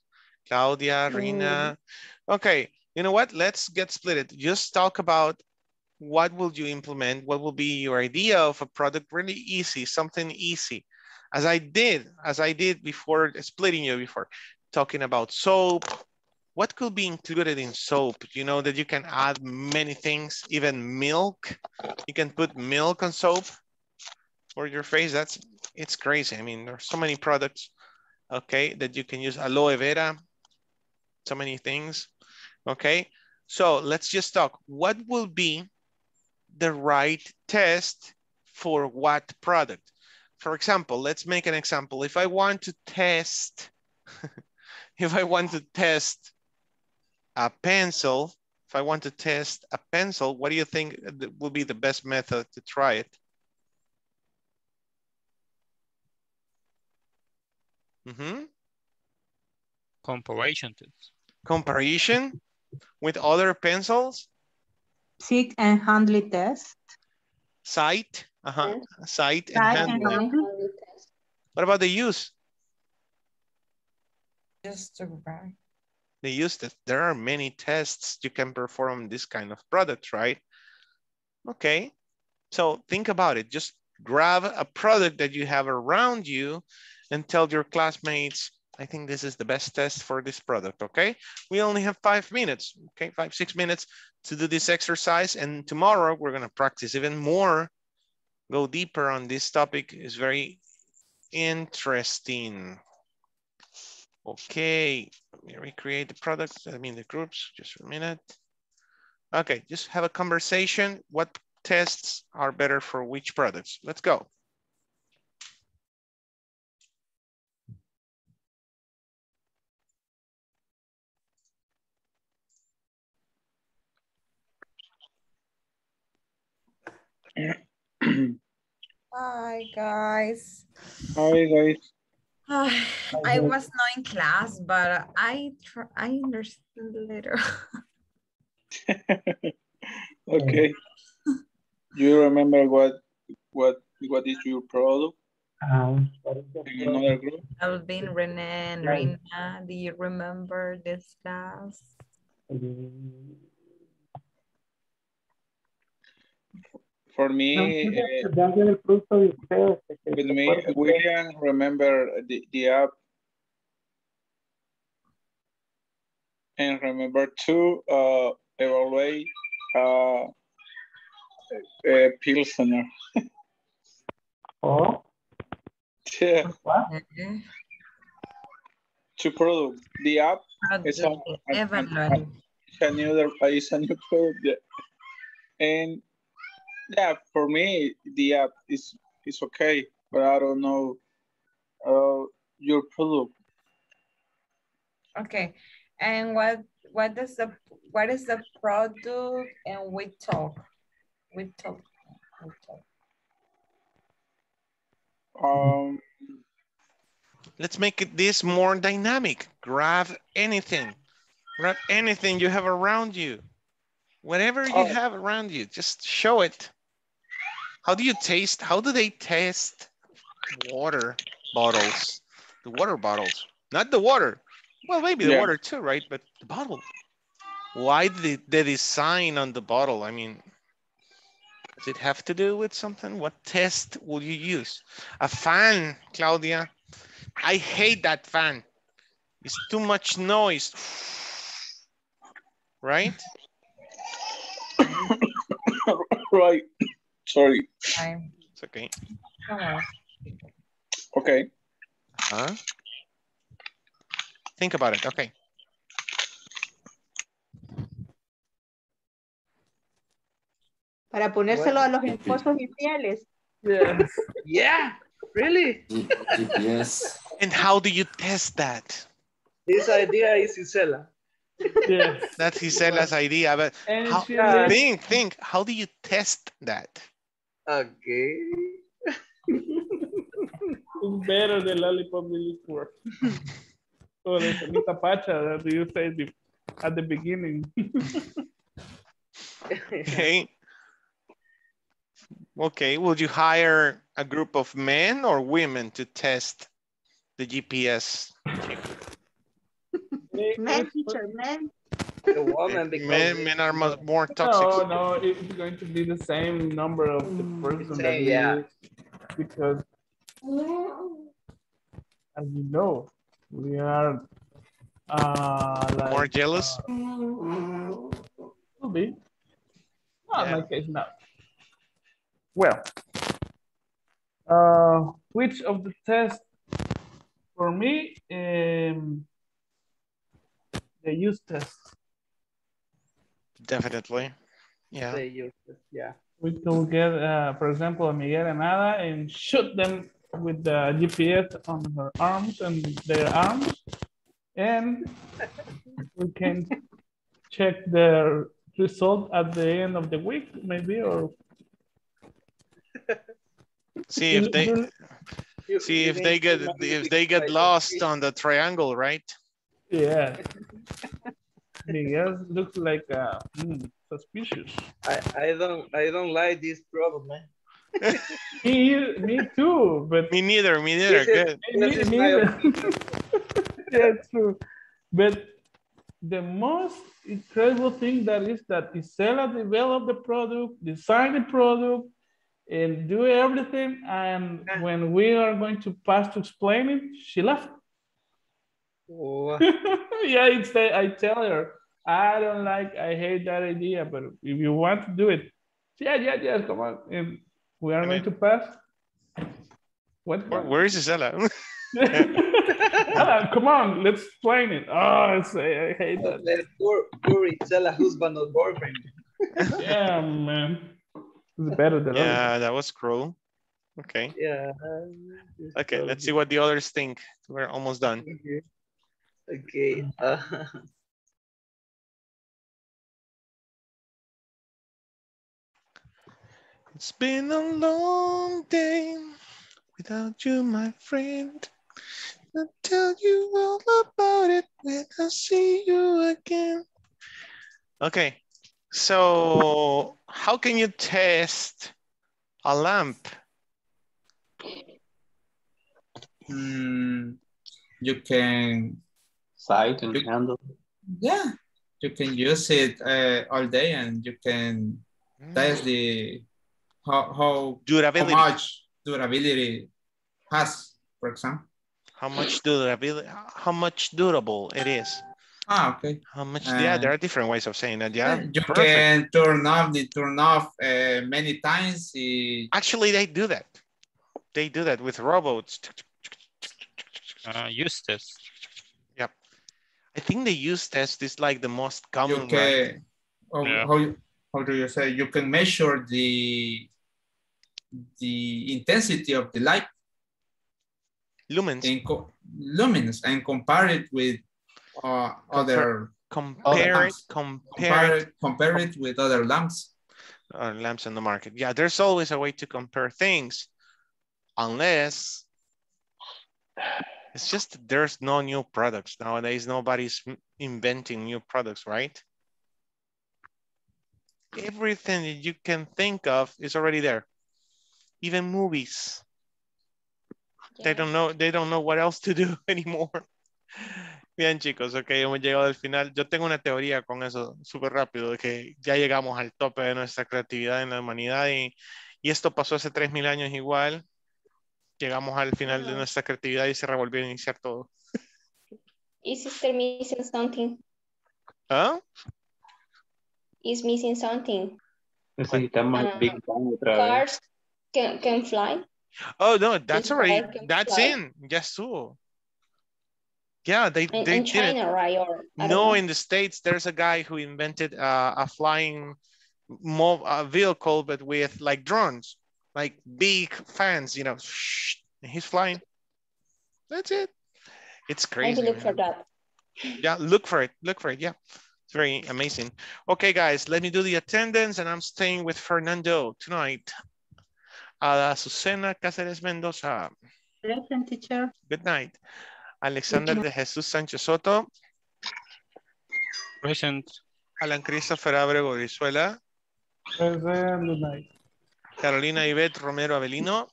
Claudia, Rina. Okay, you know what? Let's get split it. Just talk about what will you implement? What will be your idea of a product? Really easy, something easy. As I did, as I did before splitting you before, talking about soap. What could be included in soap? You know that you can add many things, even milk. You can put milk on soap for your face. That's it's crazy. I mean, there's so many products, okay, that you can use aloe vera, so many things, okay? So let's just talk. What will be the right test for what product? For example, let's make an example. If I want to test, if I want to test a pencil, if I want to test a pencil, what do you think will be the best method to try it? Mm-hmm. Comparison test. Comparison with other pencils, Sight and handling test. sight, uh-huh, sight and Sight and handling. handling. What about the use? Just to buy. They use test. There are many tests you can perform this kind of product, right? Okay, so think about it. Just grab a product that you have around you and tell your classmates, I think this is the best test for this product, okay? We only have five minutes, okay? Five, six minutes to do this exercise. And tomorrow we're gonna practice even more, go deeper on this topic. is very interesting. Okay, let me recreate the products, I mean the groups, just for a minute. Okay, just have a conversation. What tests are better for which products? Let's go. Hi, guys. Hi guys. I was not in class, but I tr I understood later. Okay. Do you remember what what what is your product Um, in another group? Alvin, Rene, and Right. Reina, do you remember this class? For me, eh, with me, William, remember the, the app and remember to uh, evaluate uh, a Pilsner. Oh, Yeah. Two product. The app is a, Evaluate. it's a new is a new product. yeah. And yeah, for me, the app is is okay, but I don't know uh, your product. Okay, and what what does the what is the product and we talk? We talk. We talk. Um, Let's make it this more dynamic. Grab anything. Grab anything you have around you. Whatever you Oh. have around you, just show it. How do you taste? How do they test water bottles? The water bottles, not the water. Well, maybe the Yeah. water too, right? But the bottle. Why the, the design on the bottle? I mean, does it have to do with something? What test will you use? A fan, Claudia. I hate that fan. It's too much noise. Right? right. Sorry. It's okay. Okay. Huh? Think about it. Okay. Para ponérselo a los esposos infieles. Yeah, really? GPS. And how do you test that? This idea is Isela. Yes. That's Gisela's idea, but how, think, think, how do you test that? Okay. It's better than lollipop liquor. or the Sanita Pacha that you said at the beginning. Okay. Okay, would you hire a group of men or women to test the GPS? Men, teacher, men. The woman because Men, men are mo- more toxic. No, no, it's going to be the same number of the person that Same, yeah. because as you know, we are uh like, More jealous? Will be. Not in my case, no. Well, uh, which of the tests for me, um, the use test. Definitely. Yeah. They use it, yeah. We could get, uh, for example, Miguel and Ada and shoot them with the GPS on her arms and their arms. And we can check the result at the end of the week, maybe, or See if they see if they get if they get lost on the triangle, right? Yeah. Miguel looks like uh, hmm, suspicious. I, I don't I don't like this problem, man. Me, me too, but Me neither, me neither. This is- Good. Me this is my neither. yeah, true. But the most incredible thing that is that Isela developed the product, designed the product, and do everything. And when we are going to pass to explain it, she left. Oh, yeah, it's the, I tell her, I don't like, I hate that idea, but if you want to do it, yeah, yeah, yeah, come on. And we are going to pass. What? Where, where is Isela? Alan, come on, let's explain it. Oh, it's, I, I hate that. Let poor poor Isela husband or boyfriend. Yeah, man. It's better than yeah, that was cruel. Okay. Yeah. Okay, let's see what the others think. We're almost done. Okay. Uh, It's been a long day without you, my friend. I'll tell you all about it when I see you again. Okay, so how can you test a lamp? Mm, you can sight and handle. Yeah, you can use it uh, all day, and you can test the how how Durability. how much durability has, for example. How much durability, how much durable it is. Ah, okay. How much, yeah, Uh, there are different ways of saying that, yeah. You perfect. can turn off the turn off uh, many times. eh, Actually, they do that. They do that with robots. Uh, use this. Yep. I think the use test is like the most you common, right? can how, Yeah. how how do you say you can measure the the intensity of the light lumens in co- lumens and compare it with uh, other compare it, compare compare it, it compare it with other lamps uh, lamps on the market. Yeah, there's always a way to compare things, unless it's just there's no new products nowadays. Nobody's inventing new products, right? Everything that you can think of is already there. Even movies. They don't know, they don't know what else to do anymore. Bien, chicos, ok, hemos llegado al final. Yo tengo una teoría con eso súper rápido, de que ya llegamos al tope de nuestra creatividad en la humanidad y, y esto pasó hace 3.000 años igual. Llegamos al final de nuestra creatividad y se revolvió a iniciar todo. Is sister missing something? ¿Ah? Is missing something? Necesitamos el Ah, Big Bang otra vez. Cars can, can fly? Oh, no, that's This already, that's fly? in, yes, too. Yeah, they, In, they in did it. China, right? Or I don't No, know. in the States, there's a guy who invented uh, a flying mo a vehicle, but with like drones, like big fans, you know, shh, and he's flying. That's it. It's I crazy. will look for that. Yeah, look for it, look for it, yeah. It's very amazing. Okay, guys, let me do the attendance and I'm staying with Fernando tonight. Uh, Azucena Cáceres Mendoza, Present teacher. good night. Alexander de Jesús Sánchez Soto, Present. Alan Christopher Abrego Brizuela, Present, good night. Carolina Ivette Romero Avelino,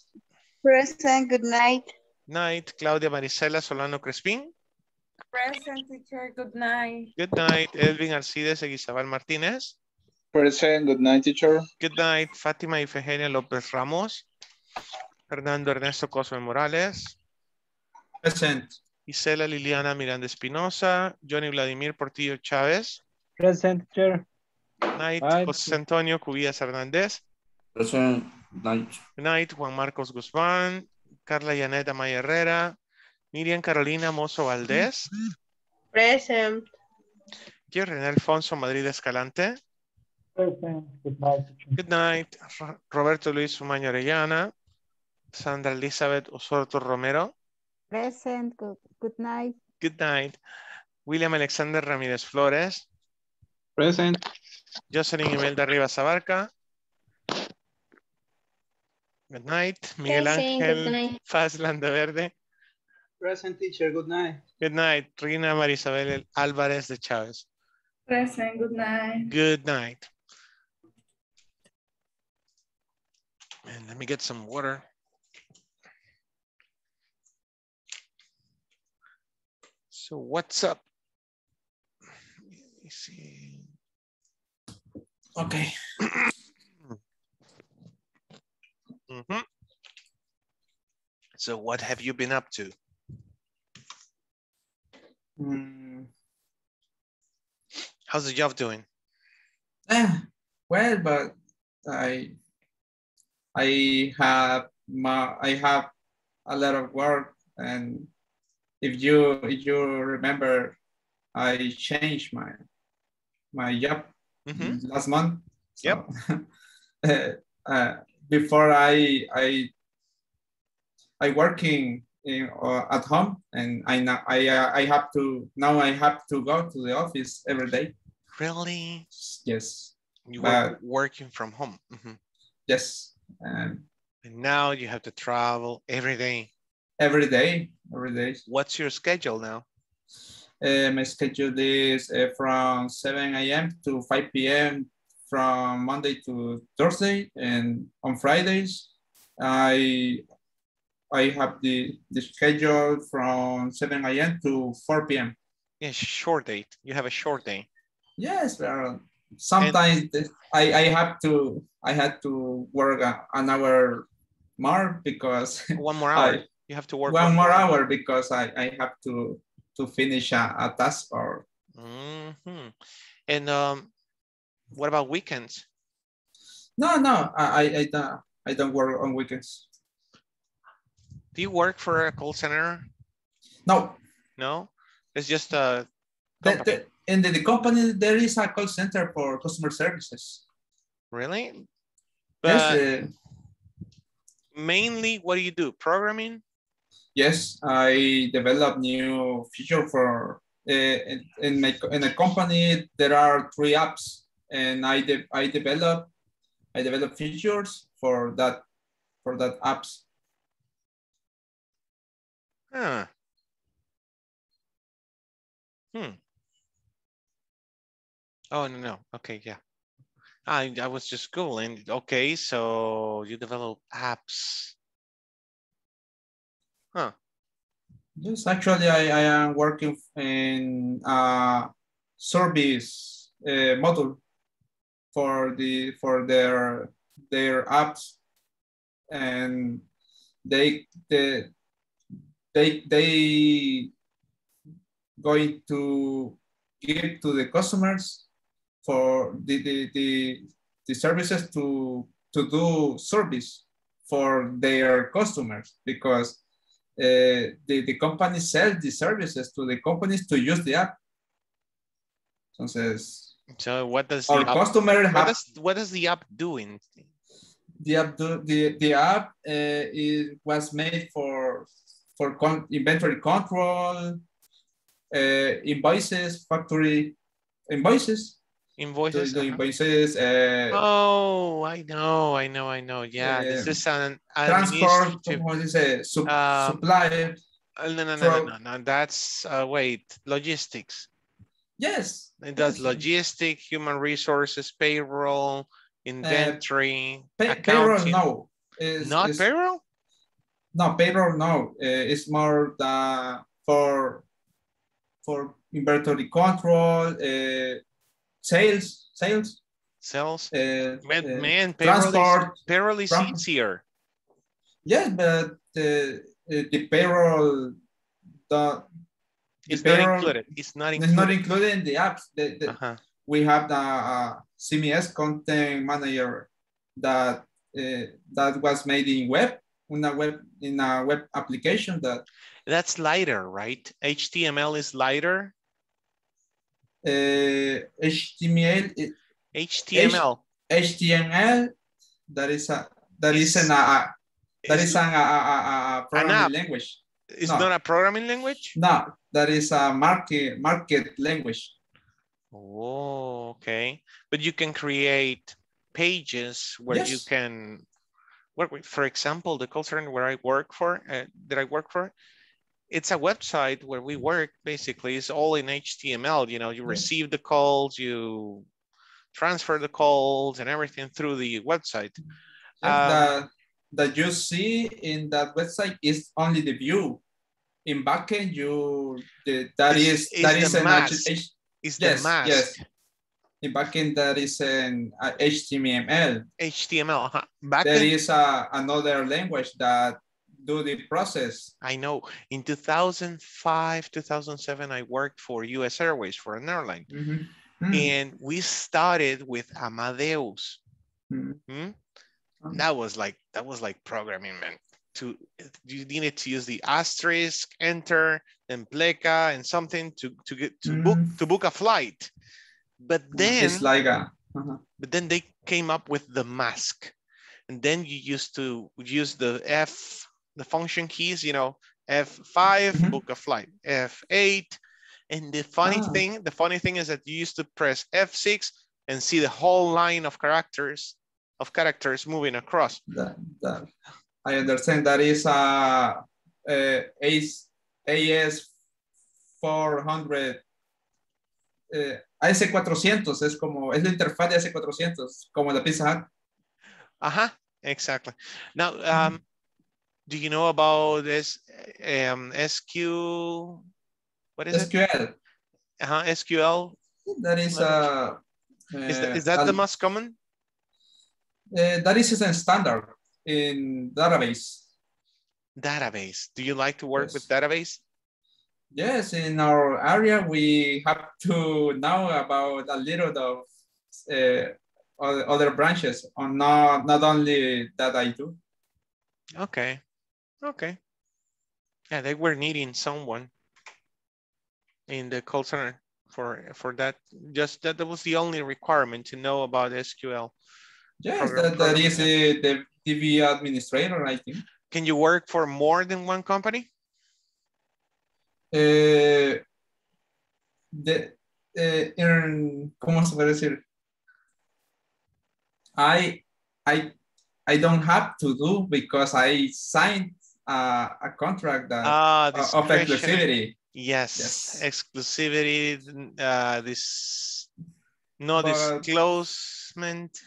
Present, good night. night. Claudia Marisela Solano Crespín, Present teacher, good night. good night. Elvin Alcides Eguizabal Martínez, Present, good night, teacher. good night. Fátima Ifegenia López Ramos, Fernando Ernesto Cosme Morales, present Isela Liliana Miranda Espinosa, Johnny Vladimir Portillo Chávez, Present, teacher. night. Night. José Antonio Cubillas Hernández, Present night. good night. Juan Marcos Guzmán, Carla Yaneta Maya Herrera, Miriam Carolina Mozo Valdés, Present. yo René Alfonso Madrid Escalante, Present, good night, good night. Ro- Roberto Luis Umaño Orellana, Sandra Elizabeth Osorto Romero, Present, good, good night. good night. William Alexander Ramírez Flores, Present. Jocelyn Imelda Rivas Abarca, good night. Miguel Present, good Ángel night. Paz Landaverde, Present teacher, good night. good night. Rina Marisabel Álvarez de Chávez, Present, good night. good night. And let me get some water. So what's up? Let me see. okay Mhm. So what have you been up to? Mm, How's the job doing? eh, well but i i have my i have a lot of work and if you if you remember i changed my my job Mhm. last month Yep. so, uh, uh, before i i i working in, uh, at home and i now i uh, i have to now i have to go to the office every day Really? yes You were working from home. Mhm. yes um, And now you have to travel every day. every day, every day. What's your schedule now? Uh, my schedule is uh, from 7 a.m. to 5 p.m. from Monday to Thursday, and on Fridays, I I have the the schedule from 7 a.m. to 4 p.m. Yeah, short day. You have a short day. Yes, uh, sometimes I I have to I had to work a- an hour more because One more hour. I- you have to work one more hour because I I have to to finish a, a task or Mhm. And um, what about weekends? no no I I, I don't I don't work on weekends. Do you work for a call center? No, No, it's just uh, the, the, in the, the company there is a call center for customer services. really. Yes, But uh, mainly, what do you do? Programming? yes, I develop new feature for uh, in, in my in a company. There are three apps, and I de I develop I develop features for that for that apps. Huh. Hmm. Oh, no, no. Okay, yeah. I, I was just Googling. Okay, so you develop apps. Huh. Yes, actually, I, I am working in a service uh, module for the for their their apps, and they they they going to give to the customers for the the, the, the services to to do service for their customers because uh, the, the company sells the services to the companies to use the app. Entonces, So what does Our the app, customer what have- does, what does the app doing? the app, do, the, the app uh, is, was made for, for con inventory control, uh, invoices, factory invoices. Invoices, The, the uh-huh. invoices, uh, Oh, I know, I know, I know. Yeah, this is an transport, administrative. ¿cómo dice? Sup- Um, supply. No, no, no, no, no, no. That's uh, wait, logistics. Yes. It does logistic, human resources, payroll, inventory, Pay, payroll, no. Is- Not is- payroll? No, payroll, no. Uh, it's more the, for, for inventory control, uh, sales, sales. Sales. Uh, Man, uh, man payroll transport. is, payroll is easier. Yes, but the, the payroll, the It's not included. It's not It's not included. included in the apps. The, the, Uh-huh. We have the uh, CMS content manager that uh, that was made in web, in a web in a web application that That's lighter, right? HTML is lighter. uh, HTML HTML. HTML that is a that is an a, a that is an a, a, a, a programming language. It's No. not a programming language? No, that is a market market language. Oh, okay. But you can create pages where you can work with, for example, the call center where I work for, uh, that I work for, it's a website where we work basically, it's all in HTML, you know, you Yes. receive the calls, you transfer the calls and everything through the website. Yes, Um, that you see in that website is only the view. In backend, you the, that It's- is that is an mask. It's yes, the mask. yes. In backend, that is an uh, HTML. HTML, uh-huh. Back There is a, another language that do the process. I know in 2005, 2007, I worked for US Airways for an airline. Mhm. And we started with Amadeus. Mhm. Hmm? That was like that was like programming, man. To you needed to use the asterisk, enter, and pleca, and something to to get to book to book a flight. But then it's like a uh-huh. but then they came up with the mask. And then you used to use the F, the function keys, you know, F5, book a flight, F8. And the funny Ah. thing, the funny thing is that you used to press F6 and see the whole line of characters, of characters moving across. that, that I understand that is a, uh, AS, AS 400, uh, AS400 es como, es la interfaz de AS400, como la Pizza Hut. Uh-huh, exactly. Now, um, do you know about this um, SQ, what is SQL. it? Uh-huh, SQL. That is, uh, Is, that, is that the uh, most common? Uh, that is a standard in database. Database. Do you like to work with database? Yes, in our area, we have to know about a little of uh, other other branches, or not, not only that I do. Okay. Okay. Yeah, they were needing someone in the call center for for that. Just that that was the only requirement to know about SQL. Yes, Program- that, that is uh, the TV administrator, I think. Can you work for more than one company? Eh, de, eh, in- ¿Cómo se puede decir? I, I, I don't have to do because I signed a, a contract that, Ah, of discretionary. exclusivity. Yes, exclusivity, uh, this no But- disclosement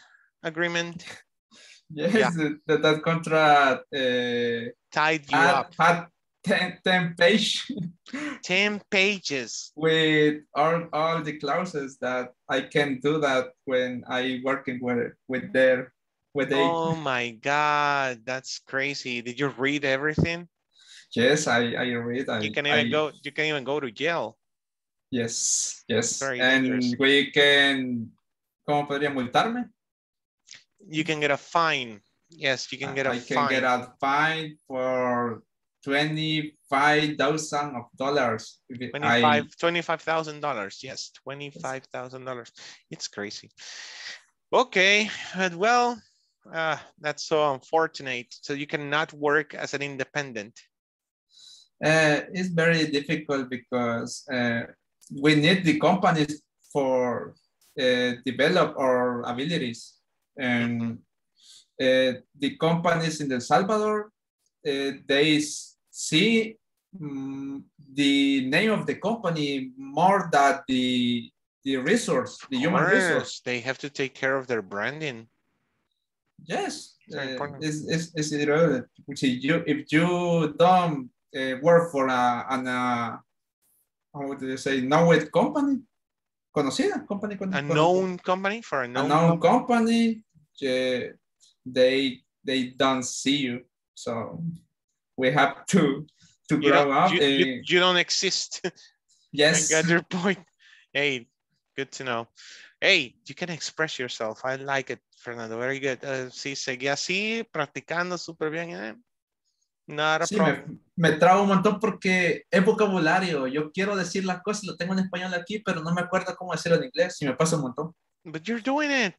agreement Yes, Yeah. that, that contract uh, tied you had, up. had 10, 10 page 10 pages. with all, all the clauses that I can do that when I working with, with their, with they. Oh my God, that's crazy. Did you read everything? Yes, I, I read. I, You can even I- go, you can even go to jail. Yes, yes. Very and we can, ¿cómo podría multarme? You can get a fine. Yes, you can get a I can fine. get a fine for twenty-five thousand of dollars. it- I- 25 $25,000. Yes, $25,000. It's crazy. Okay, but well, uh, that's so unfortunate. So you cannot work as an independent. Uh, it's very difficult because uh, we need the companies for uh, develop our abilities. And uh, the companies in El Salvador, uh, they see mm, the name of the company more than the the resource, the human resource. They have to take care of their branding. Yes, Very uh, it's, it's, it's irrelevant. If you, if you don't uh, work for a, an, uh, how would you say, knowledge company, conocida, company, A known company for a a known, known company, uh, they, they don't see you. So we have to, to you grow up. you, you, and- you don't exist. yes. I got your point. Hey, good to know. Hey, you can express yourself. I like it, Fernando. Very good. Uh, sí, seguí así, practicando súper bien. A Sí, me, me trabo un montón porque es vocabulario. Yo quiero decir las cosas, lo tengo en español aquí, pero no me acuerdo cómo decirlo en inglés y me pasa un montón. But you're doing it.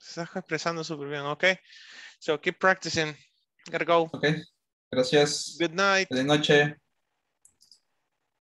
Estás expresando súper bien, okay? So keep practicing. Gotta go. Ok, gracias. Good night. Buenas noches.